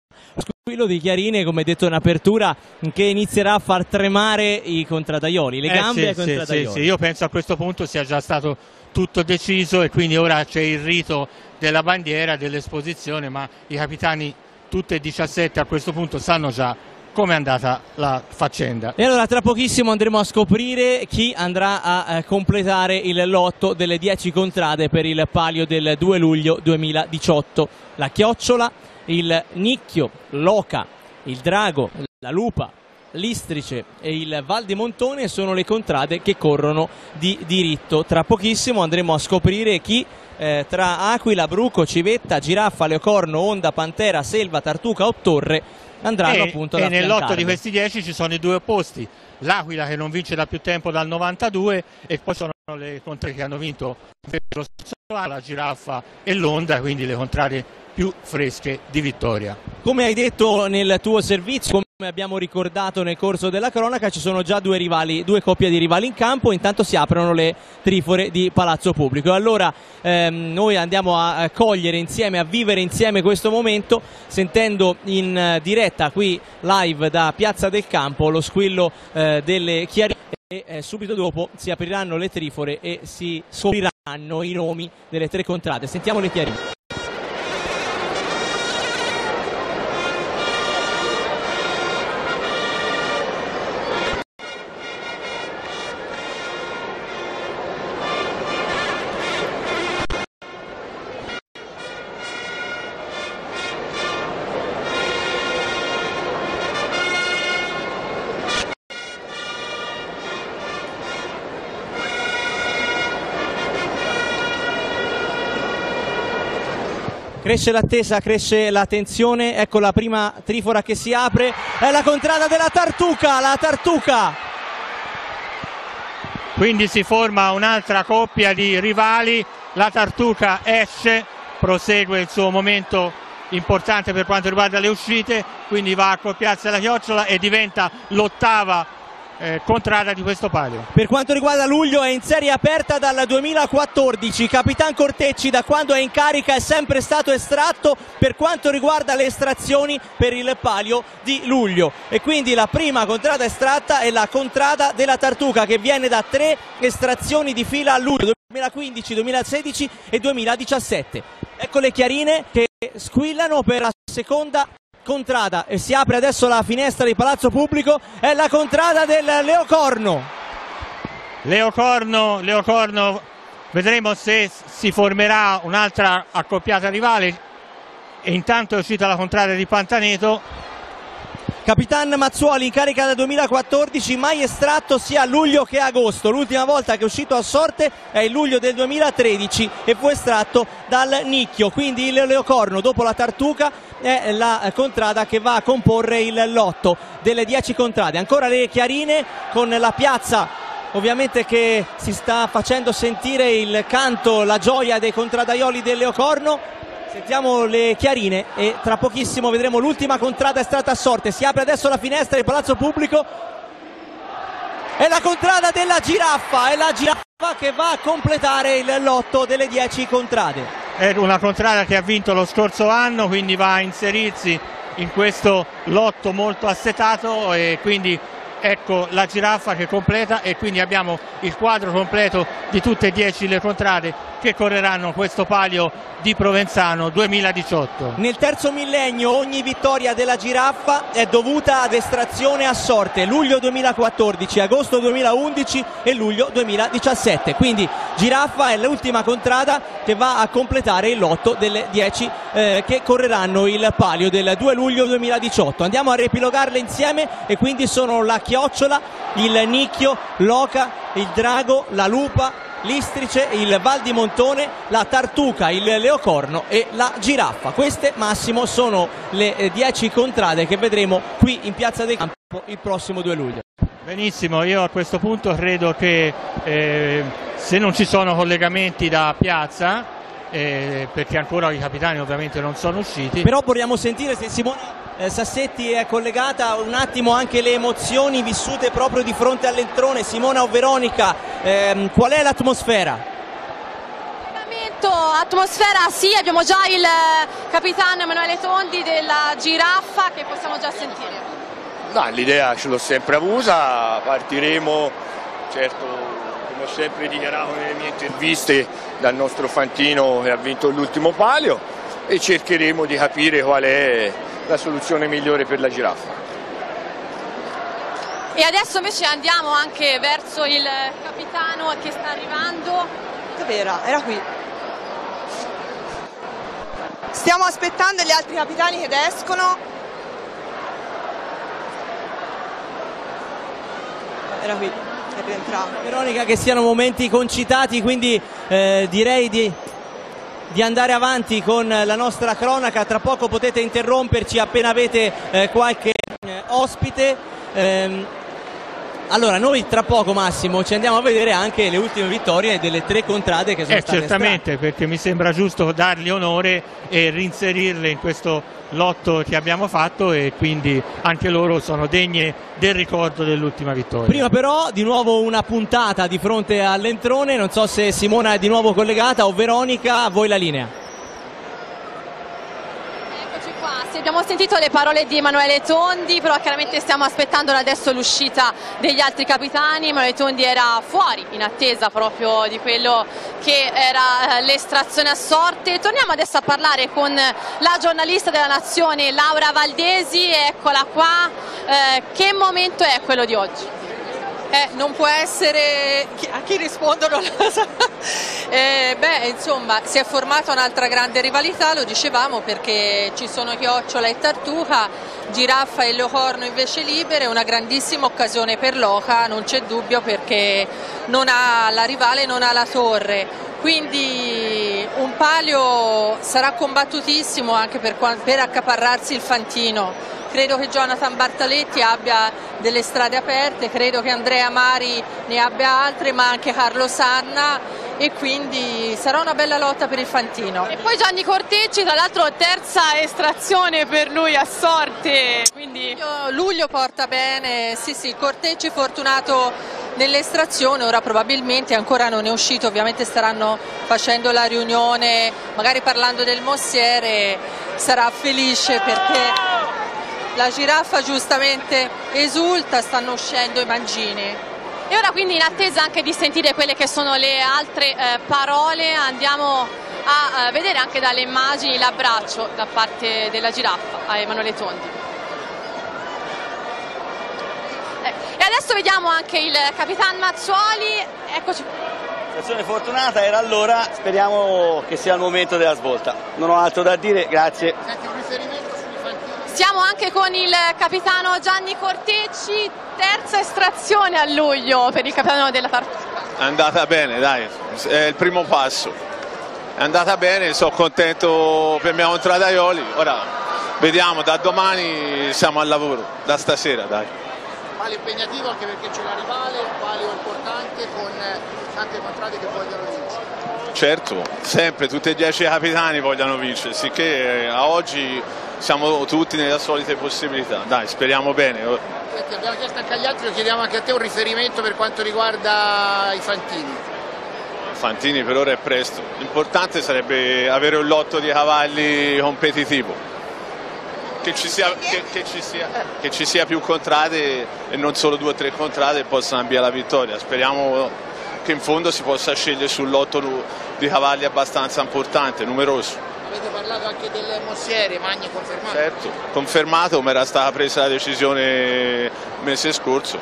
sarà lo squillo di Chiarine, come detto in apertura, che inizierà a far tremare i contradaioli, le eh gambe sì, ai contradaioli. Sì, sì, io penso a questo punto sia già stato tutto deciso e quindi ora c'è il rito della bandiera, dell'esposizione, ma i capitani tutte e 17 a questo punto sanno già come è andata la faccenda. E allora tra pochissimo andremo a scoprire chi andrà a eh, completare il lotto delle 10 contrade per il palio del 2 luglio 2018. La chiocciola, il nicchio, l'oca, il drago, la lupa, l'Istrice e il Val di Montone sono le contrade che corrono di diritto. Tra pochissimo andremo a scoprire chi eh, tra Aquila, Bruco, Civetta, Giraffa, Leocorno, Onda, Pantera, Selva, Tartuca o Torre andranno e, appunto e ad nel lotto di questi 10 ci sono i due opposti, l'Aquila che non vince da più tempo dal 92 e poi sono le contrarie che hanno vinto lo anno, la Giraffa e l'Onda, quindi le contrarie più fresche di vittoria. Come hai detto nel tuo servizio, come abbiamo ricordato nel corso della cronaca, ci sono già due rivali, due coppie di rivali in campo, intanto si aprono le trifore di Palazzo Pubblico. Allora ehm, noi andiamo a cogliere insieme, a vivere insieme questo momento, sentendo in eh, diretta qui live da Piazza del Campo lo squillo eh, delle chiarine e eh, subito dopo si apriranno le trifore e si scopriranno i nomi delle tre contrade. Sentiamo le chiarine. Cresce l'attesa, cresce la tensione, ecco la prima trifora che si apre, è la contrada della Tartuca, la Tartuca. Quindi si forma un'altra coppia di rivali, la Tartuca esce, prosegue il suo momento importante per quanto riguarda le uscite, quindi va a accoppiarsi alla chiocciola e diventa l'ottava eh, contrada di questo palio. Per quanto riguarda luglio è in serie aperta dal 2014, Capitan Cortecci da quando è in carica è sempre stato estratto per quanto riguarda le estrazioni per il palio di luglio e quindi la prima contrada estratta è la contrada della Tartuca che viene da tre estrazioni di fila a luglio 2015, 2016 e 2017. Ecco le chiarine che squillano per la seconda contrada e si apre adesso la finestra di Palazzo Pubblico, è la contrada del Leocorno. Leocorno, Leocorno, vedremo se si formerà un'altra accoppiata rivale e intanto è uscita la contrada di Pantaneto. Capitan Mazzuoli in carica dal 2014, mai estratto sia a luglio che agosto. L'ultima volta che è uscito a sorte è il luglio del 2013 e fu estratto dal Nicchio. Quindi il Leocorno, dopo la Tartuca, è la contrada che va a comporre il lotto delle 10 contrade. Ancora le chiarine con la piazza ovviamente che si sta facendo sentire il canto, la gioia dei contradaioli del Leocorno. Sentiamo le chiarine e tra pochissimo vedremo l'ultima contrada estratta a sorte. Si apre adesso la finestra del Palazzo Pubblico. È la contrada della giraffa, è la giraffa che va a completare il lotto delle 10 contrade. È una contrada che ha vinto lo scorso anno, quindi va a inserirsi in questo lotto molto assetato e quindi ecco la giraffa che completa e quindi abbiamo il quadro completo di tutte e 10 le contrade che correranno questo palio di Provenzano 2018. Nel terzo millennio ogni vittoria della giraffa è dovuta ad estrazione a sorte, luglio 2014, agosto 2011 e luglio 2017. Quindi giraffa è l'ultima contrada che va a completare il lotto delle 10 eh, che correranno il palio del 2 luglio 2018. Andiamo a riepilogarle insieme e quindi sono la chiocciola, il nicchio, l'oca, il drago, la lupa, l'istrice, il Val di Montone, la Tartuca, il Leocorno e la Giraffa. Queste Massimo sono le 10 contrade che vedremo qui in Piazza del Campo il prossimo 2 luglio. Benissimo, io a questo punto credo che eh, se non ci sono collegamenti da piazza, eh, perché ancora i capitani ovviamente non sono usciti. Però vorremmo sentire se Simona eh, Sassetti è collegata un attimo anche le emozioni vissute proprio di fronte all'entrone. Simona o Veronica, ehm, qual è l'atmosfera? Atmosfera sì, abbiamo già il capitano Emanuele Tondi della giraffa che possiamo già sentire. No, l'idea ce l'ho sempre avuta, partiremo, certo, ho sempre dichiarato nelle mie interviste, dal nostro Fantino che ha vinto l'ultimo palio e cercheremo di capire qual è la soluzione migliore per la giraffa. E adesso invece andiamo anche verso il capitano che sta arrivando. Dov'era? Era qui. Stiamo aspettando gli altri capitani che escono. Era qui, è rientrato. Veronica che siano momenti concitati, quindi eh, direi di di andare avanti con la nostra cronaca, tra poco potete interromperci appena avete eh, qualche eh, ospite. Ehm, allora, noi tra poco Massimo ci andiamo a vedere anche le ultime vittorie delle tre contrade che sono Eh, state certamente, perché mi sembra giusto dargli onore e reinserirle in questo lotto che abbiamo fatto e quindi anche loro sono degne del ricordo dell'ultima vittoria. Prima però di nuovo una puntata di fronte all'entrone, non so se Simona è di nuovo collegata o Veronica, a voi la linea. Eccoci qua, sì, abbiamo sentito le parole di Emanuele Tondi, però chiaramente stiamo aspettando adesso l'uscita degli altri capitani. Emanuele Tondi era fuori in attesa proprio di quello che era eh, l'estrazione a sorte. Torniamo adesso a parlare con la giornalista della Nazione Laura Valdesi, eccola qua. Eh, che momento è quello di oggi? Eh, non può essere a chi rispondono lo so. Eh, beh insomma si è formata un'altra grande rivalità lo dicevamo perché ci sono Chiocciola e Tartuca Giraffa e Locorno invece libere una grandissima occasione per Loca non c'è dubbio perché non ha la rivale non ha la torre quindi un palio sarà combattutissimo anche per, per accaparrarsi il Fantino credo che Jonathan Bartaletti abbia delle strade aperte, credo che Andrea Mari ne abbia altre, ma anche Carlo Sanna e quindi sarà una bella lotta per il Fantino. E poi Gianni Cortecci, tra l'altro terza estrazione per lui a sorte. Quindi... Luglio, Luglio porta bene, sì sì, Cortecci fortunato nell'estrazione, ora probabilmente ancora non è uscito, ovviamente staranno facendo la riunione, magari parlando del Mossiere, sarà felice perché la giraffa giustamente esulta, stanno uscendo i mangini. E ora quindi in attesa anche di sentire quelle che sono le altre eh, parole andiamo a eh, vedere anche dalle immagini l'abbraccio da parte della giraffa a Emanuele Tondi. Eh, e adesso vediamo anche il Capitan Mazzuoli, eccoci Situazione fortunata era allora, speriamo che sia il momento della svolta. Non ho altro da dire, grazie. Siamo anche con il capitano Gianni Cortecci, terza estrazione a luglio per il capitano della Tartuca. È andata bene, dai, è il primo passo. È andata bene, sono contento per mia contradaioli. Ora vediamo, da domani siamo al lavoro, da stasera, dai. palio impegnativo anche perché c'è la rivale, un palio importante con tante contrade che vogliono vincere. Certo, sempre, tutti e dieci capitani vogliono vincere, sicché eh, a oggi siamo tutti nelle solite possibilità. Dai, speriamo bene. Senti, abbiamo chiesto anche agli altri, lo chiediamo anche a te un riferimento per quanto riguarda i Fantini. Fantini per ora è presto. L'importante sarebbe avere un lotto di cavalli competitivo. Che ci sia, che, che ci sia, che ci sia più contrade e non solo due o tre contrade e possano avviare la vittoria. Speriamo che in fondo si possa scegliere sul lotto nu- di cavalli abbastanza importante, numeroso. Avete parlato anche del Mossiere, Magni confermato. Certo, confermato come era stata presa la decisione il mese scorso.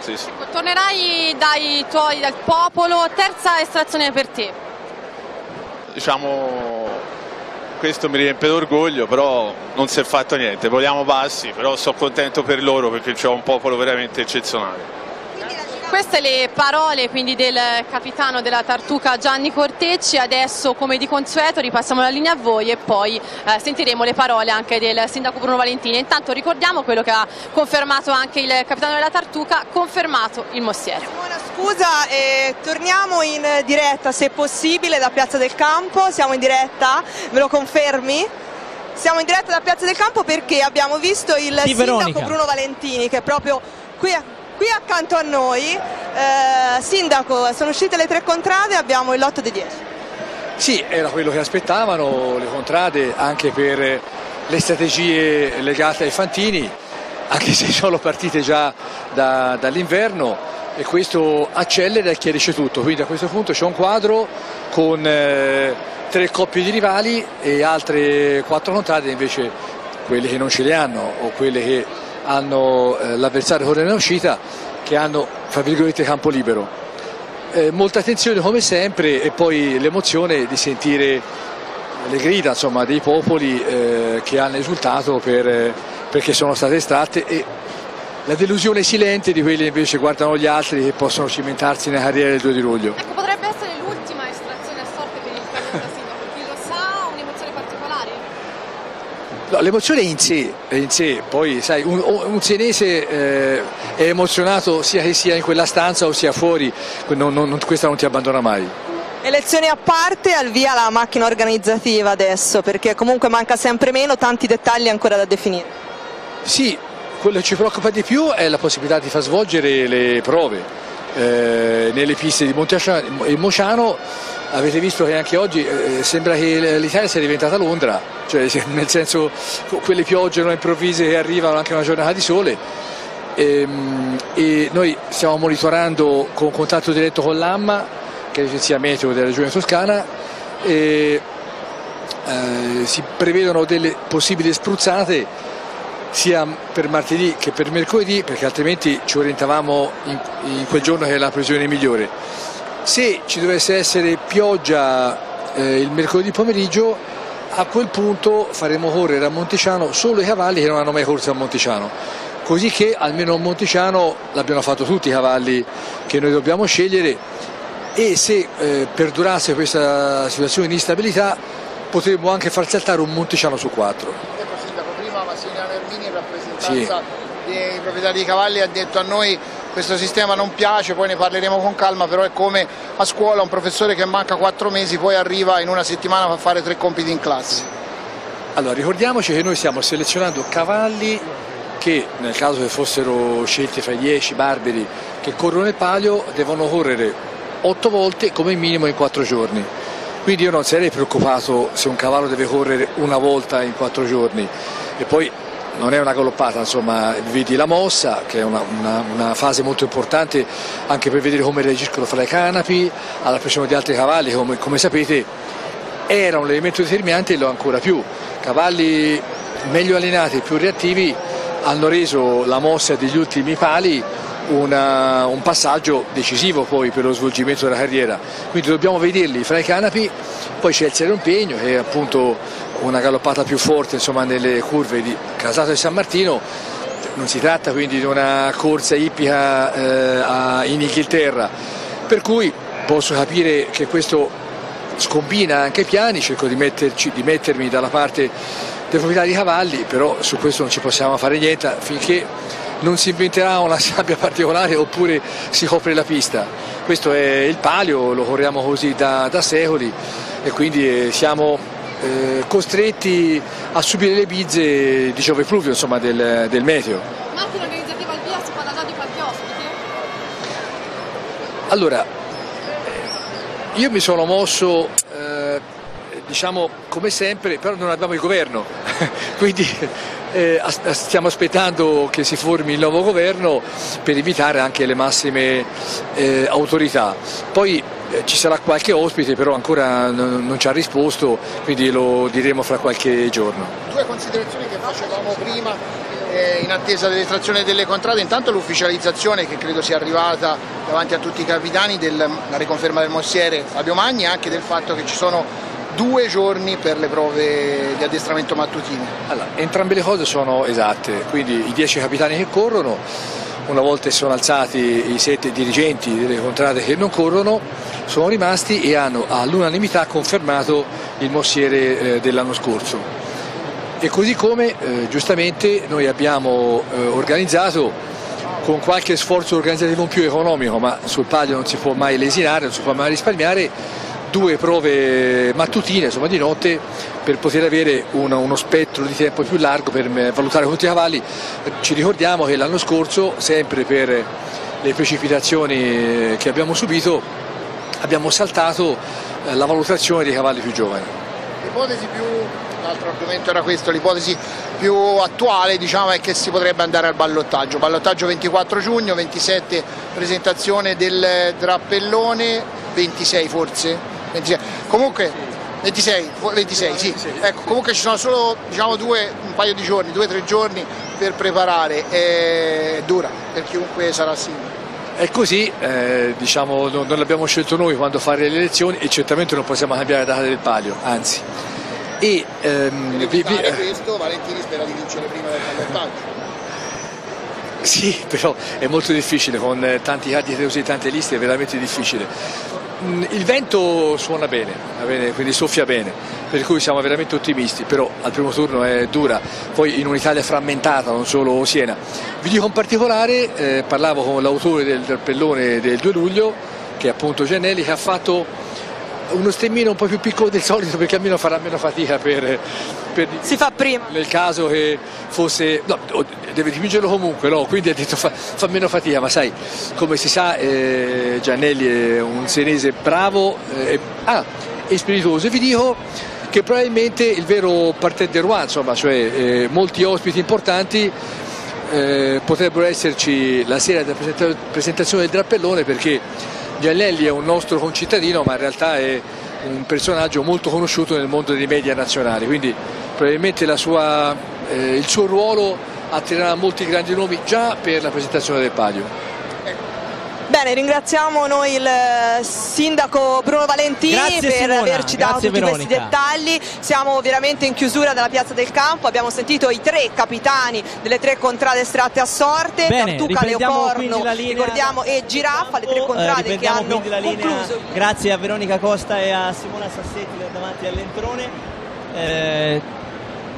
Sì, sì. Tornerai dai tuoi, dal popolo, terza estrazione per te. Diciamo questo mi riempie d'orgoglio, però non si è fatto niente, vogliamo bassi, però sono contento per loro perché c'è un popolo veramente eccezionale. Queste le parole quindi del capitano della Tartuca Gianni Cortecci, adesso come di consueto ripassiamo la linea a voi e poi eh, sentiremo le parole anche del sindaco Bruno Valentini. Intanto ricordiamo quello che ha confermato anche il capitano della Tartuca, confermato il Mossiere. Scusa, eh, torniamo in diretta se possibile da Piazza del Campo, siamo in diretta, me lo confermi? Siamo in diretta da Piazza del Campo perché abbiamo visto il Sì, sindaco Veronica. Bruno Valentini che è proprio qui, qui accanto a noi. Eh, sindaco, sono uscite le tre contrade, abbiamo il lotto di 10. Sì, era quello che aspettavano le contrade anche per le strategie legate ai Fantini, anche se sono partite già da- dall'inverno e questo accelera e chiarisce tutto. Quindi a questo punto c'è un quadro con eh, tre coppie di rivali e altre quattro contrade invece quelle che non ce le hanno o quelle che hanno eh, l'avversario corre in uscita che hanno fra virgolette campo libero. Eh, molta attenzione come sempre e poi l'emozione di sentire le grida insomma, dei popoli eh, che hanno esultato per, perché sono state estratte e la delusione silente di quelli che invece guardano gli altri che possono cimentarsi nella carriera del 2 di luglio. Ecco, potrebbe essere l'ultima estrazione a sorte per il capitano sindaco, chi lo No, l'emozione è in sé, è in sé. poi sai, un, un senese eh, è emozionato sia che sia in quella stanza o sia fuori, non, non, questa non ti abbandona mai. Elezioni a parte, al via la macchina organizzativa adesso, perché comunque manca sempre meno, tanti dettagli ancora da definire. Sì, quello che ci preoccupa di più è la possibilità di far svolgere le prove eh, nelle piste di Monte e Mociano avete visto che anche oggi eh, sembra che l'Italia sia diventata Londra, cioè, nel senso quelle piogge no, improvvise che arrivano anche una giornata di sole. E, ehm, e noi stiamo monitorando con contatto diretto con l'AMMA, che è l'agenzia meteo della regione toscana, e eh, si prevedono delle possibili spruzzate sia per martedì che per mercoledì perché altrimenti ci orientavamo in, in quel giorno che è la previsione migliore se ci dovesse essere pioggia eh, il mercoledì pomeriggio, a quel punto faremo correre a Monticiano solo i cavalli che non hanno mai corso a Monticiano. Così che almeno a Monticiano l'abbiamo fatto tutti i cavalli che noi dobbiamo scegliere e se eh, perdurasse questa situazione di instabilità potremmo anche far saltare un Monticiano su quattro. Ecco Sindaco, prima Massimiliano Ermini in rappresentanza sì. dei proprietari di cavalli ha detto a noi questo sistema non piace, poi ne parleremo con calma, però è come a scuola un professore che manca quattro mesi poi arriva in una settimana a fare tre compiti in classe. Allora ricordiamoci che noi stiamo selezionando cavalli che nel caso che fossero scelti fra i dieci barberi che corrono nel palio devono correre otto volte come minimo in quattro giorni. Quindi io non sarei preoccupato se un cavallo deve correre una volta in quattro giorni e poi non è una galoppata, insomma, vedi la mossa che è una, una, una, fase molto importante anche per vedere come reagiscono fra le canapi, alla pressione di altri cavalli, come, come sapete era un elemento determinante e lo ancora più. Cavalli meglio allenati e più reattivi hanno reso la mossa degli ultimi pali una, un passaggio decisivo poi per lo svolgimento della carriera. Quindi dobbiamo vederli fra i canapi, poi c'è il Serio Impegno che è appunto una galoppata più forte insomma, nelle curve di Casato e San Martino. Non si tratta quindi di una corsa ippica eh, in Inghilterra, per cui posso capire che questo scombina anche i piani, cerco di, metterci, di mettermi dalla parte dei proprietari di cavalli, però su questo non ci possiamo fare niente finché non si inventerà una sabbia particolare oppure si copre la pista. Questo è il palio, lo corriamo così da, da secoli e quindi eh, siamo eh, costretti a subire le bizze di Giove Pluvio insomma, del, del meteo. Macchina organizzativa al via, si parla già di qualche ospite? Allora, io mi sono mosso eh, diciamo come sempre, però non abbiamo il governo, quindi eh, stiamo aspettando che si formi il nuovo governo per evitare anche le massime eh, autorità. Poi eh, ci sarà qualche ospite, però ancora non, non, ci ha risposto, quindi lo diremo fra qualche giorno. Due considerazioni che facevamo prima eh, in attesa dell'estrazione delle contrade, intanto l'ufficializzazione che credo sia arrivata davanti a tutti i capitani della riconferma del Mossiere Fabio Magni e anche del fatto che ci sono due giorni per le prove di addestramento mattutine. Allora, entrambe le cose sono esatte, quindi i dieci capitani che corrono, una volta si sono alzati i sette dirigenti delle contrade che non corrono, sono rimasti e hanno all'unanimità confermato il mossiere eh, dell'anno scorso. E così come eh, giustamente noi abbiamo eh, organizzato con qualche sforzo organizzativo più economico, ma sul palio non si può mai lesinare, non si può mai risparmiare, due prove mattutine, insomma di notte, per poter avere uno, uno spettro di tempo più largo per valutare tutti i cavalli. Ci ricordiamo che l'anno scorso, sempre per le precipitazioni che abbiamo subito, abbiamo saltato eh, la valutazione dei cavalli più giovani. L'ipotesi più, l'altro argomento era questo, l'ipotesi più attuale diciamo, è che si potrebbe andare al ballottaggio. Ballottaggio 24 giugno, 27 presentazione del drappellone, 26 forse? 26. Comunque 26, 26, sì. Ecco, comunque ci sono solo diciamo, due, un paio di giorni, due o tre giorni per preparare, è dura per chiunque sarà sindaco. È così, eh, diciamo, non, non l'abbiamo scelto noi quando fare le elezioni e certamente non possiamo cambiare la data del palio, anzi. E ehm, vi, vi, questo Valentini spera di vincere prima del ballottaggio. Sì, però è molto difficile, con eh, tanti candidati e tante liste è veramente difficile. Il vento suona bene, bene, quindi soffia bene, per cui siamo veramente ottimisti, però al primo turno è dura, poi in un'Italia frammentata, non solo Siena. Vi dico in particolare, eh, parlavo con l'autore del Trappellone del 2 luglio, che è appunto Giannelli, che ha fatto uno stemmino un po' più piccolo del solito perché almeno farà meno fatica per, per si fa prima nel caso che fosse no, deve dipingerlo comunque no? quindi ha detto fa, fa, meno fatica ma sai come si sa eh, Giannelli è un senese bravo eh, ah, e spiritoso e vi dico che probabilmente il vero parterre del roi insomma cioè eh, molti ospiti importanti eh, potrebbero esserci la sera della presentazione del drappellone perché Giannelli è un nostro concittadino ma in realtà è un personaggio molto conosciuto nel mondo dei media nazionali, quindi probabilmente sua, eh, il suo ruolo attirerà molti grandi nomi già per la presentazione del palio. Bene, ringraziamo noi il eh, sindaco Bruno Valentini Grazie, per Simona. averci dato Grazie, tutti Veronica. questi dettagli. Siamo veramente in chiusura della piazza del campo, abbiamo sentito i tre capitani delle tre contrade estratte a sorte, Bene, Tartuca, Leocorno ricordiamo, e Giraffa, le tre Eh, contrade che riprendiamo hanno concluso. grazie a Veronica Costa e a Simona Sassetti da- davanti all'entrone. Eh,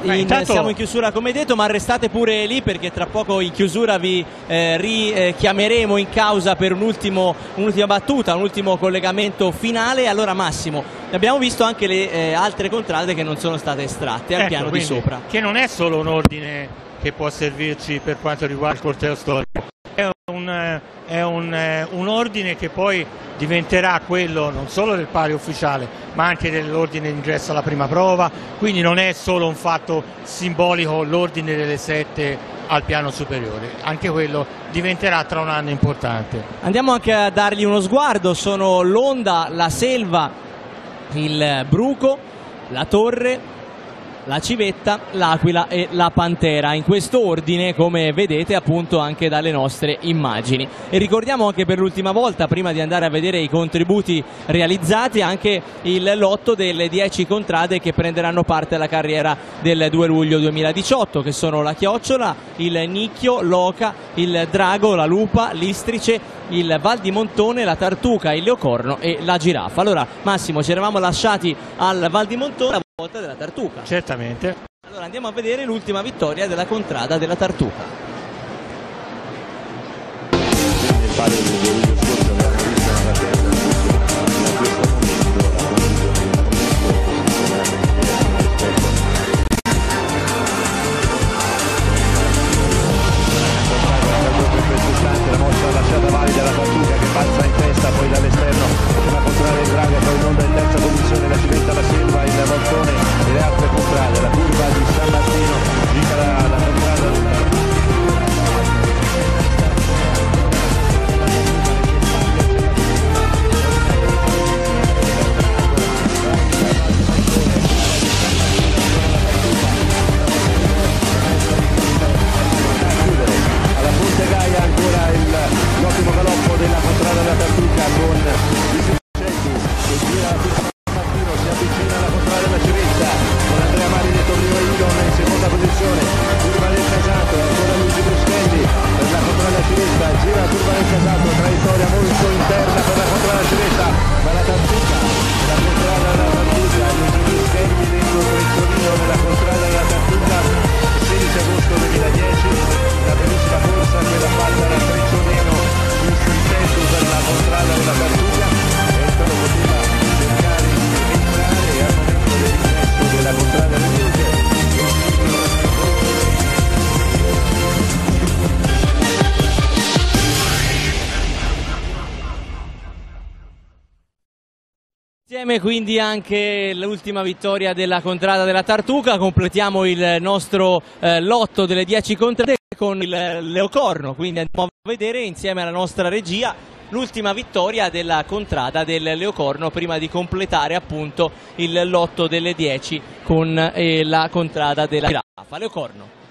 Ma in- intanto- Siamo in chiusura come detto, ma restate pure lì perché tra poco in chiusura vi eh, richiameremo in causa per un ultimo- un'ultima battuta, un ultimo collegamento finale. Allora Massimo, abbiamo visto anche le eh, altre contrade che non sono state estratte al Ecco, piano di quindi, sopra. Che non è solo un ordine che può servirci per quanto riguarda il corteo storico, è un, è un, eh, un ordine che poi diventerà quello non solo del palio ufficiale, ma anche dell'ordine d'ingresso alla prima prova, quindi non è solo un fatto simbolico l'ordine delle sette al piano superiore, anche quello diventerà tra un anno importante. Andiamo anche a dargli uno sguardo, sono l'onda, la selva, il bruco, la torre, la civetta, l'aquila e la pantera, in questo ordine come vedete appunto anche dalle nostre immagini. E ricordiamo anche per l'ultima volta, prima di andare a vedere i contributi realizzati, anche il lotto delle 10 contrade che prenderanno parte alla carriera del 2 luglio 2018, che sono la chiocciola, il nicchio, l'oca, il drago, la lupa, l'istrice, il Val di Montone, la tartuca, il leocorno e la giraffa. Allora Massimo, ci eravamo lasciati al Val di Montone volta della tartuca. Certamente. Allora andiamo a vedere l'ultima vittoria della contrada della tartuca. Insieme quindi anche l'ultima vittoria della contrada della Tartuca, completiamo il nostro eh, lotto delle 10 contrade con il Leocorno, quindi andiamo a vedere insieme alla nostra regia l'ultima vittoria della contrada del Leocorno prima di completare appunto il lotto delle 10 con eh, la contrada della giraffa. Leocorno.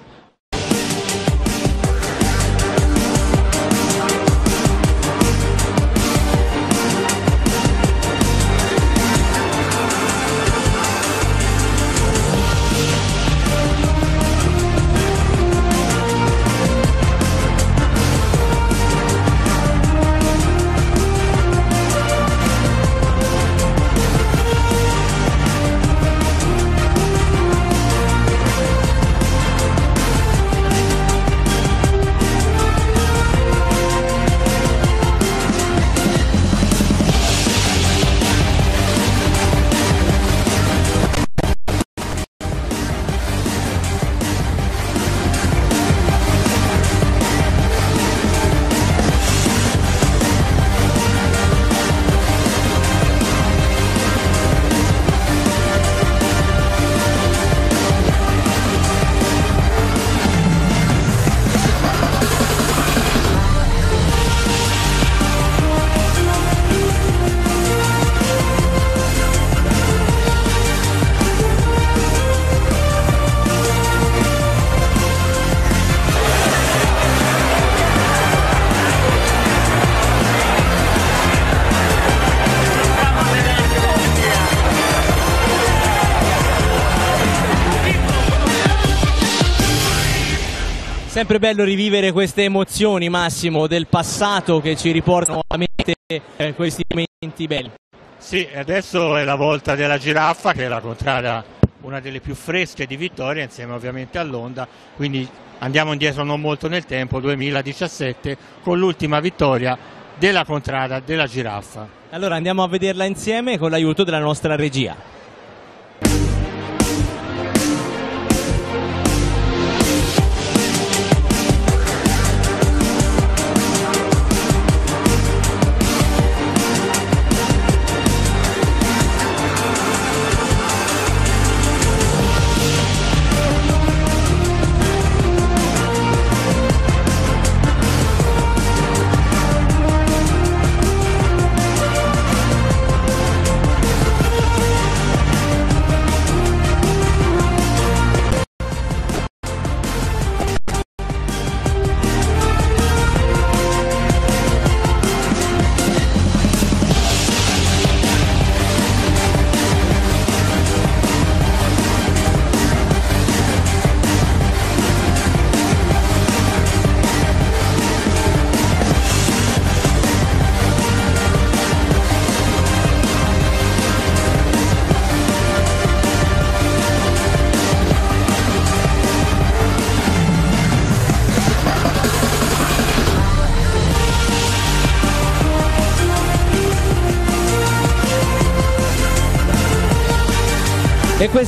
Sempre bello rivivere queste emozioni, Massimo, del passato che ci riportano a mente eh, questi momenti belli. Sì, adesso è la volta della giraffa, che è la contrada, una delle più fresche di vittoria, insieme ovviamente all'Onda, quindi andiamo indietro non molto nel tempo, 2017, con l'ultima vittoria della contrada della giraffa. Allora andiamo a vederla insieme con l'aiuto della nostra regia.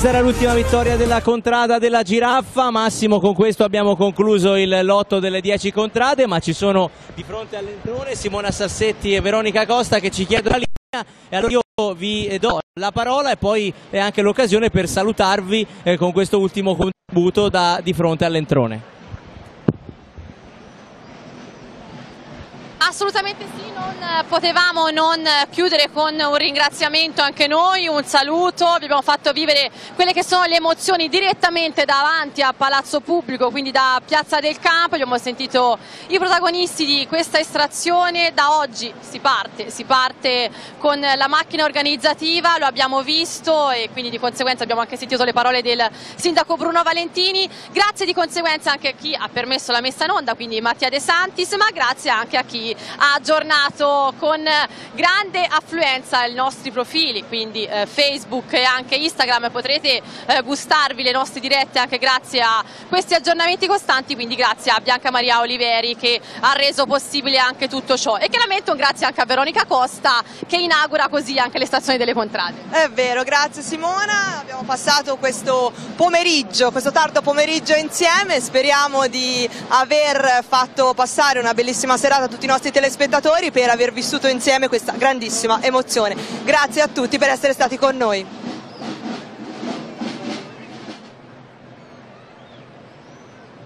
Era l'ultima vittoria della contrada della giraffa. Massimo, con questo abbiamo concluso il lotto delle 10 contrade, ma ci sono di fronte all'entrone Simona Sassetti e Veronica Costa che ci chiedono la linea. E allora io vi do la parola e poi è anche l'occasione per salutarvi eh, con questo ultimo contributo da di fronte all'entrone. Assolutamente sì, non potevamo non chiudere con un ringraziamento anche noi, un saluto, vi abbiamo fatto vivere quelle che sono le emozioni direttamente davanti a Palazzo Pubblico, quindi da Piazza del Campo, abbiamo sentito i protagonisti di questa estrazione, da oggi si parte, si parte con la macchina organizzativa, lo abbiamo visto e quindi di conseguenza abbiamo anche sentito le parole del sindaco Bruno Valentini, grazie di conseguenza anche a chi ha permesso la messa in onda, quindi Mattia De Santis, ma grazie anche a chi ha aggiornato con grande affluenza i nostri profili, quindi eh, Facebook e anche Instagram, potrete eh, gustarvi le nostre dirette anche grazie a questi aggiornamenti costanti, quindi grazie a Bianca Maria Oliveri che ha reso possibile anche tutto ciò. E chiaramente un grazie anche a Veronica Costa che inaugura così anche le stazioni delle contrade. È vero, grazie Simona, abbiamo passato questo pomeriggio, questo tardo pomeriggio insieme, speriamo di aver fatto passare una bellissima serata a tutti i nostri telespettatori per aver vissuto insieme questa grandissima emozione. Grazie a tutti per essere stati con noi.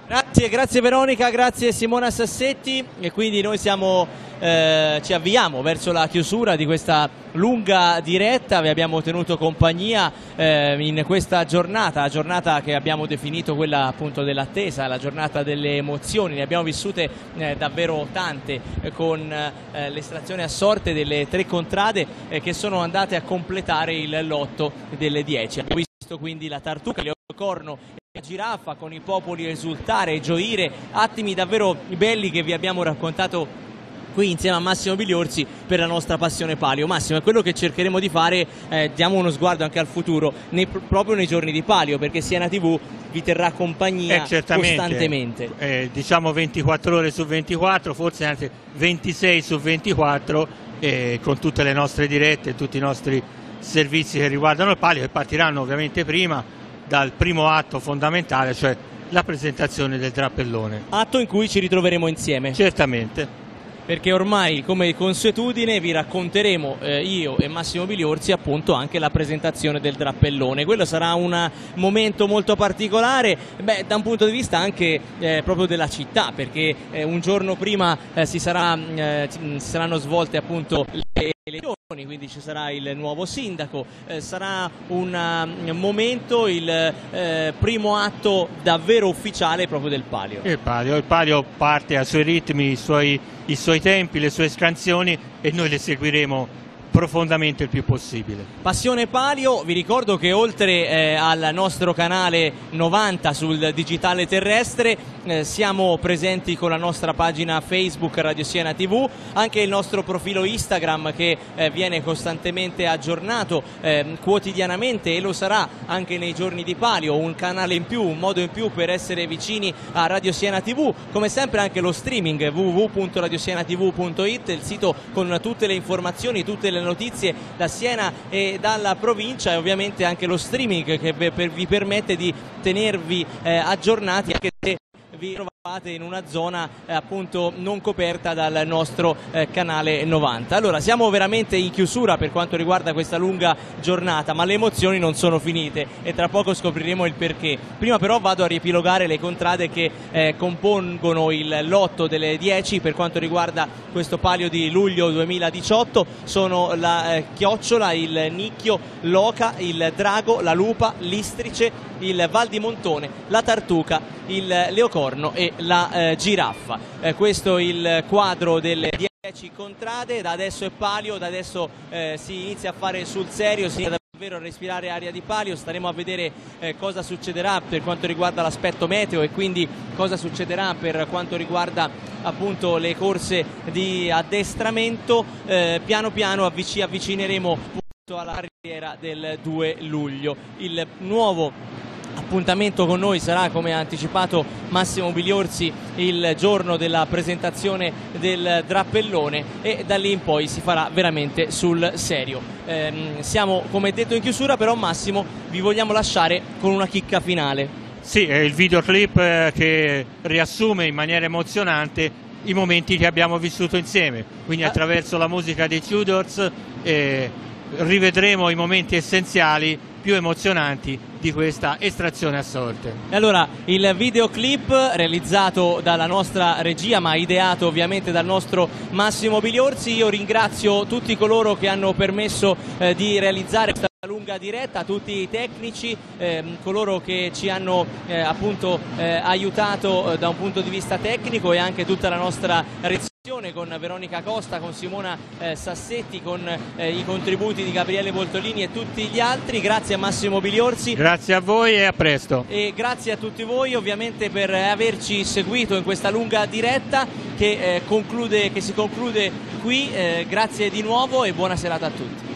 Grazie, grazie Veronica, grazie Simona Sassetti. E quindi noi siamo, eh, ci avviamo verso la chiusura di questa lunga diretta, vi abbiamo tenuto compagnia eh, in questa giornata, giornata che abbiamo definito quella appunto dell'attesa, la giornata delle emozioni, ne abbiamo vissute eh, davvero tante eh, con eh, l'estrazione a sorte delle tre contrade eh, che sono andate a completare il lotto delle 10. Abbiamo visto quindi la Tartuca, Leocorno e Giraffa con i popoli esultare e gioire, attimi davvero belli che vi abbiamo raccontato qui insieme a Massimo Biliorzi per la nostra passione palio. Massimo, è quello che cercheremo di fare, eh, diamo uno sguardo anche al futuro, nei, proprio nei giorni di palio, perché Siena TV vi terrà compagnia Eh, costantemente. eh, diciamo 24 ore su 24, forse anche 26 su 24, eh, con tutte le nostre dirette, tutti i nostri servizi che riguardano il palio, che partiranno ovviamente prima dal primo atto fondamentale, cioè la presentazione del drappellone. Atto in cui ci ritroveremo insieme. Certamente. Perché ormai, come consuetudine, vi racconteremo eh, io e Massimo Biliorzi appunto anche la presentazione del drappellone. Quello sarà un momento molto particolare, beh, da un punto di vista anche eh, proprio della città, perché eh, un giorno prima eh, si, sarà, eh, si saranno svolte appunto le elezioni, quindi ci sarà il nuovo sindaco, eh, sarà un um, momento, il eh, primo atto davvero ufficiale proprio del palio. Il palio, il palio parte ai suoi ritmi, i suoi, i suoi tempi, le sue scansioni e noi le seguiremo profondamente il più possibile. Passione Palio, vi ricordo che oltre eh, al nostro canale 90 sul digitale terrestre eh, siamo presenti con la nostra pagina Facebook Radio Siena TV, anche il nostro profilo Instagram che eh, viene costantemente aggiornato eh, quotidianamente e lo sarà anche nei giorni di Palio, un canale in più, un modo in più per essere vicini a Radio Siena TV, come sempre anche lo streaming www.radiosienatv.it, il sito con tutte le informazioni, tutte le notizie da Siena e dalla provincia e ovviamente anche lo streaming che vi permette di tenervi eh, aggiornati anche se vi trovate in una zona eh, appunto non coperta dal nostro eh, canale 90. Allora siamo veramente in chiusura per quanto riguarda questa lunga giornata, ma le emozioni non sono finite e tra poco scopriremo il perché. Prima però vado a riepilogare le contrade che eh, compongono il lotto delle 10 per quanto riguarda questo palio di luglio 2018. Sono la eh, chiocciola, il nicchio, l'oca, il drago, la lupa, l'istrice, il Val di Montone, la tartuca, il leocorno e la eh, giraffa. Eh, questo è il quadro delle 10 contrade, da adesso è palio, da adesso eh, si inizia a fare sul serio, si inizia davvero a respirare aria di palio, staremo a vedere eh, cosa succederà per quanto riguarda l'aspetto meteo e quindi cosa succederà per quanto riguarda appunto le corse di addestramento, eh, piano piano avvic- avvicineremo alla carriera del 2 luglio. Il nuovo appuntamento con noi sarà come ha anticipato Massimo Biliorzi il giorno della presentazione del drappellone e da lì in poi si farà veramente sul serio. Eh, siamo come detto in chiusura però Massimo vi vogliamo lasciare con una chicca finale. Sì, è il videoclip eh, che riassume in maniera emozionante i momenti che abbiamo vissuto insieme, quindi ah. attraverso la musica dei Tudors eh, rivedremo i momenti essenziali più emozionanti di questa estrazione a sorte. Allora il videoclip realizzato dalla nostra regia ma ideato ovviamente dal nostro Massimo Biliorzi, io ringrazio tutti coloro che hanno permesso eh, di realizzare questa lunga diretta, tutti i tecnici, ehm, coloro che ci hanno eh, appunto eh, aiutato eh, da un punto di vista tecnico e anche tutta la nostra rezione con Veronica Costa, con Simona eh, Sassetti, con eh, i contributi di Gabriele Voltolini e tutti gli altri. Grazie a Massimo Biliorzi. Grazie a voi e a presto. E grazie a tutti voi ovviamente per averci seguito in questa lunga diretta che, eh, conclude, che si conclude qui. Eh, grazie di nuovo e buona serata a tutti.